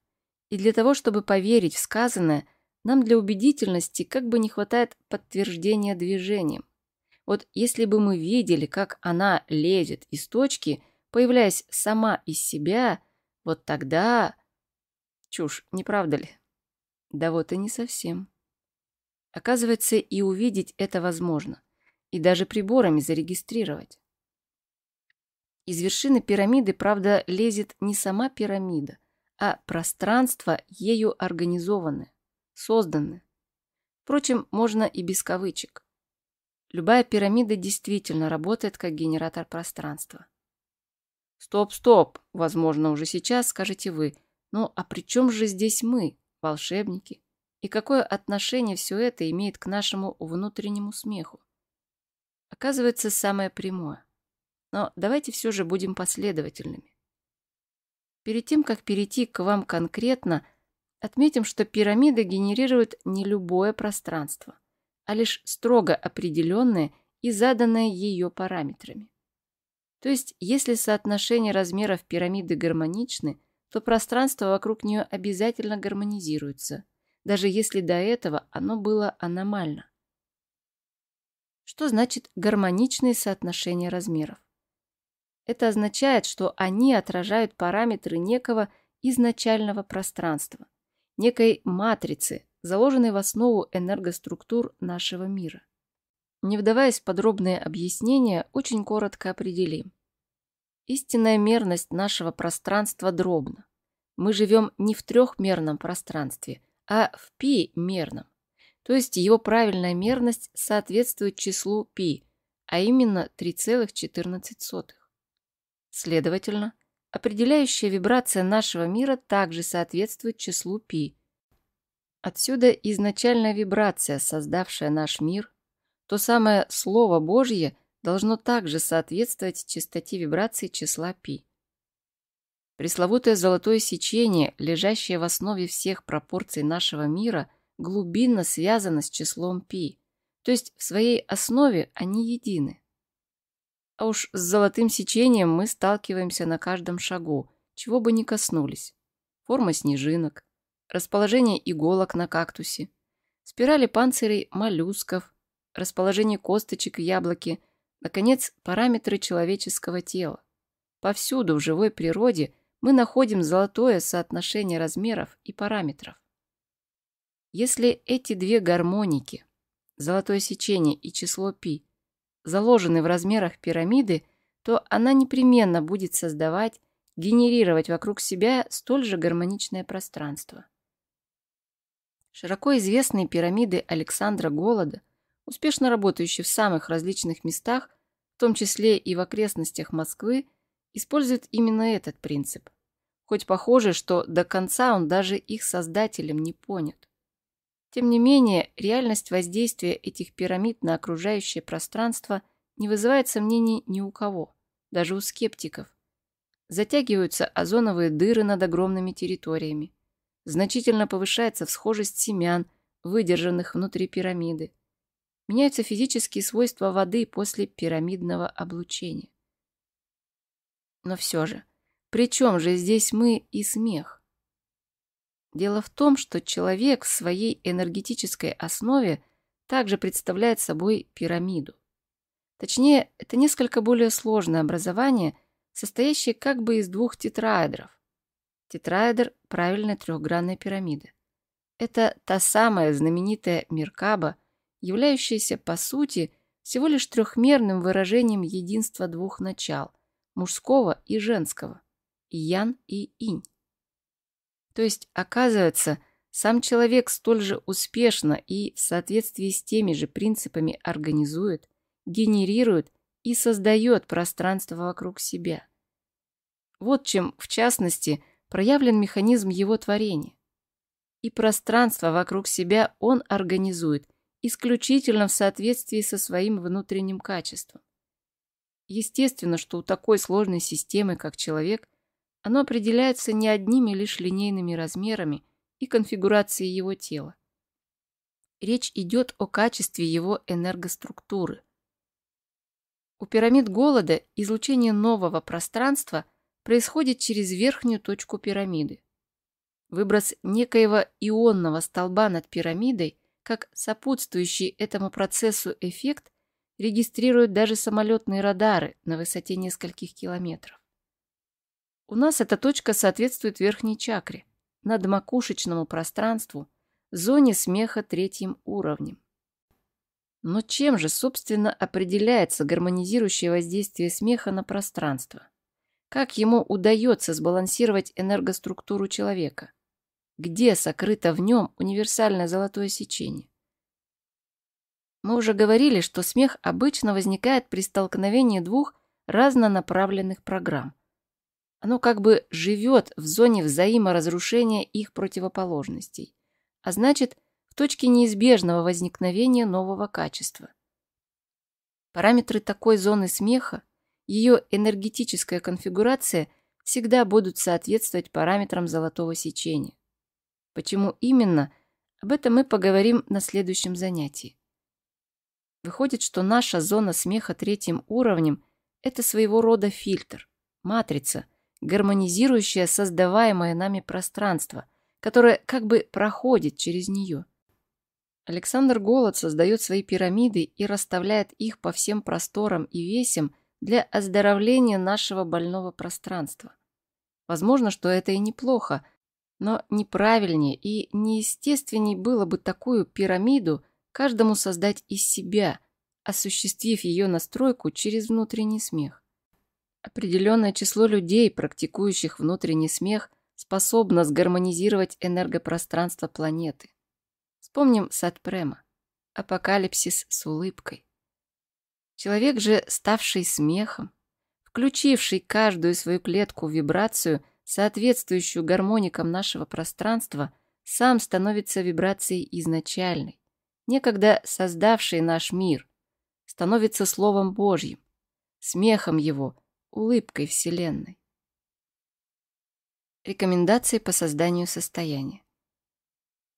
И для того, чтобы поверить в сказанное, нам для убедительности как бы не хватает подтверждения движением. Вот если бы мы видели, как она лезет из точки, появляясь сама из себя, вот тогда... Чушь, не правда ли? Да вот и не совсем. Оказывается, и увидеть это возможно, и даже приборами зарегистрировать. Из вершины пирамиды, правда, лезет не сама пирамида, а пространство ею организованное, созданное. Впрочем, можно и без кавычек. Любая пирамида действительно работает как генератор пространства. Стоп, стоп, возможно, уже сейчас скажете вы. Ну, а при чем же здесь мы, волшебники? И какое отношение все это имеет к нашему внутреннему смеху? Оказывается, самое прямое. Но давайте все же будем последовательными. Перед тем, как перейти к вам конкретно, отметим, что пирамида генерирует не любое пространство, а лишь строго определенное и заданное ее параметрами. То есть, если соотношение размеров пирамиды гармоничны, то пространство вокруг нее обязательно гармонизируется, даже если до этого оно было аномально. Что значит гармоничные соотношения размеров? Это означает, что они отражают параметры некого изначального пространства, некой матрицы, заложенной в основу энергоструктур нашего мира. Не вдаваясь в подробные объяснения, очень коротко определим. Истинная мерность нашего пространства дробна. Мы живем не в трехмерном пространстве, а в пи-мерном. То есть его правильная мерность соответствует числу π, а именно 3,14. Следовательно, определяющая вибрация нашего мира также соответствует числу π. Отсюда изначальная вибрация, создавшая наш мир, то самое Слово Божье должно также соответствовать частоте вибрации числа π. Пресловутое золотое сечение, лежащее в основе всех пропорций нашего мира, глубинно связано с числом π, то есть в своей основе они едины. А уж с золотым сечением мы сталкиваемся на каждом шагу, чего бы ни коснулись. Форма снежинок, расположение иголок на кактусе, спирали панцирей моллюсков, расположение косточек в яблоке, наконец, параметры человеческого тела. Повсюду в живой природе мы находим золотое соотношение размеров и параметров. Если эти две гармоники, золотое сечение и число π, заложены в размерах пирамиды, то она непременно будет создавать, генерировать вокруг себя столь же гармоничное пространство. Широко известные пирамиды Александра Голода, успешно работающие в самых различных местах, в том числе и в окрестностях Москвы, используют именно этот принцип. Хоть похоже, что до конца он даже их создателем не понят. Тем не менее, реальность воздействия этих пирамид на окружающее пространство не вызывает сомнений ни у кого, даже у скептиков. Затягиваются озоновые дыры над огромными территориями. Значительно повышается всхожесть семян, выдержанных внутри пирамиды. Меняются физические свойства воды после пирамидного облучения. Но все же, при чем же здесь мы и смех? Дело в том, что человек в своей энергетической основе также представляет собой пирамиду. Точнее, это несколько более сложное образование, состоящее как бы из двух тетраэдров. Тетраэдр – правильная трехгранная пирамида. Это та самая знаменитая Меркаба, являющаяся, по сути, всего лишь трехмерным выражением единства двух начал – мужского и женского, ян и инь. То есть, оказывается, сам человек столь же успешно и в соответствии с теми же принципами организует, генерирует и создает пространство вокруг себя. Вот чем, в частности, проявлен механизм его творения. И пространство вокруг себя он организует исключительно в соответствии со своим внутренним качеством. Естественно, что у такой сложной системы, как человек, оно определяется не одними лишь линейными размерами и конфигурацией его тела. Речь идет о качестве его энергоструктуры. У пирамид голода излучение нового пространства происходит через верхнюю точку пирамиды. Выброс некоего ионного столба над пирамидой, как сопутствующий этому процессу эффект, регистрируют даже самолетные радары на высоте нескольких километров. У нас эта точка соответствует верхней чакре. надмакушечному пространству, зоне смеха третьим уровнем. Но чем же, собственно, определяется гармонизирующее воздействие смеха на пространство? Как ему удается сбалансировать энергоструктуру человека? Где сокрыто в нем универсальное золотое сечение? Мы уже говорили, что смех обычно возникает при столкновении двух разнонаправленных программ. Оно как бы живет в зоне взаиморазрушения их противоположностей, а значит, в точке неизбежного возникновения нового качества. Параметры такой зоны смеха, ее энергетическая конфигурация всегда будут соответствовать параметрам золотого сечения. Почему именно, об этом мы поговорим на следующем занятии. Выходит, что наша зона смеха третьим уровнем – это своего рода фильтр, матрица, гармонизирующая создаваемое нами пространство, которое как бы проходит через нее. Александр Голод создает свои пирамиды и расставляет их по всем просторам и весям для оздоровления нашего больного пространства. Возможно, что это и неплохо, но неправильнее и неестественней было бы такую пирамиду каждому создать из себя, осуществив ее настройку через внутренний смех. Определенное число людей, практикующих внутренний смех, способно сгармонизировать энергопространство планеты. Вспомним Сатпрема. Апокалипсис с улыбкой. Человек же, ставший смехом, включивший каждую свою клетку в вибрацию, соответствующую гармоникам нашего пространства, сам становится вибрацией изначальной, некогда создавшей наш мир, становится Словом Божьим, смехом Его, улыбкой Вселенной. Рекомендации по созданию состояния.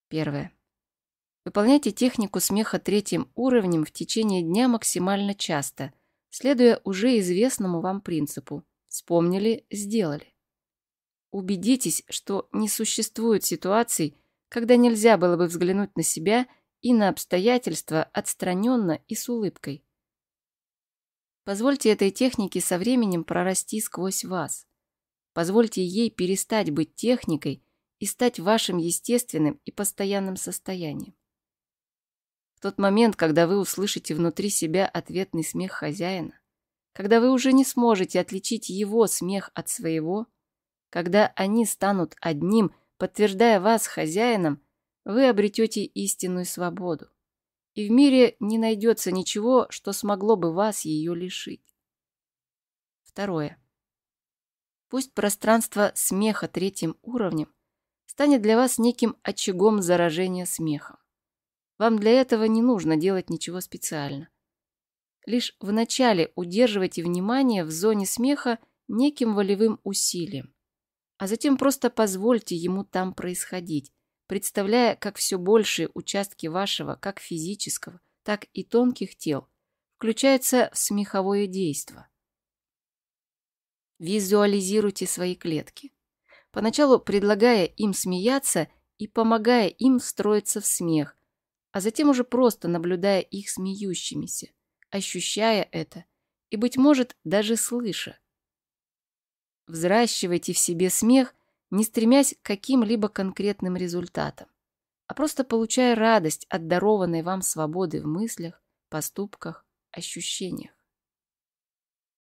Первое. Выполняйте технику смеха третьим уровнем в течение дня максимально часто, следуя уже известному вам принципу «вспомнили – сделали». Убедитесь, что не существует ситуаций, когда нельзя было бы взглянуть на себя и на обстоятельства отстраненно и с улыбкой. Позвольте этой технике со временем прорасти сквозь вас. Позвольте ей перестать быть техникой и стать вашим естественным и постоянным состоянием тот момент, когда вы услышите внутри себя ответный смех хозяина, когда вы уже не сможете отличить его смех от своего, когда они станут одним, подтверждая вас хозяином, вы обретете истинную свободу. И в мире не найдется ничего, что смогло бы вас ее лишить. Второе. Пусть пространство смеха третьим уровнем станет для вас неким очагом заражения смехом. Вам для этого не нужно делать ничего специально. Лишь вначале удерживайте внимание в зоне смеха неким волевым усилием, а затем просто позвольте ему там происходить, представляя, как все большие участки вашего как физического, так и тонких тел включаются в смеховое действо. Визуализируйте свои клетки, поначалу предлагая им смеяться и помогая им встроиться в смех, а затем уже просто наблюдая их смеющимися, ощущая это и, быть может, даже слыша. Взращивайте в себе смех, не стремясь к каким-либо конкретным результатам, а просто получая радость от дарованной вам свободы в мыслях, поступках, ощущениях.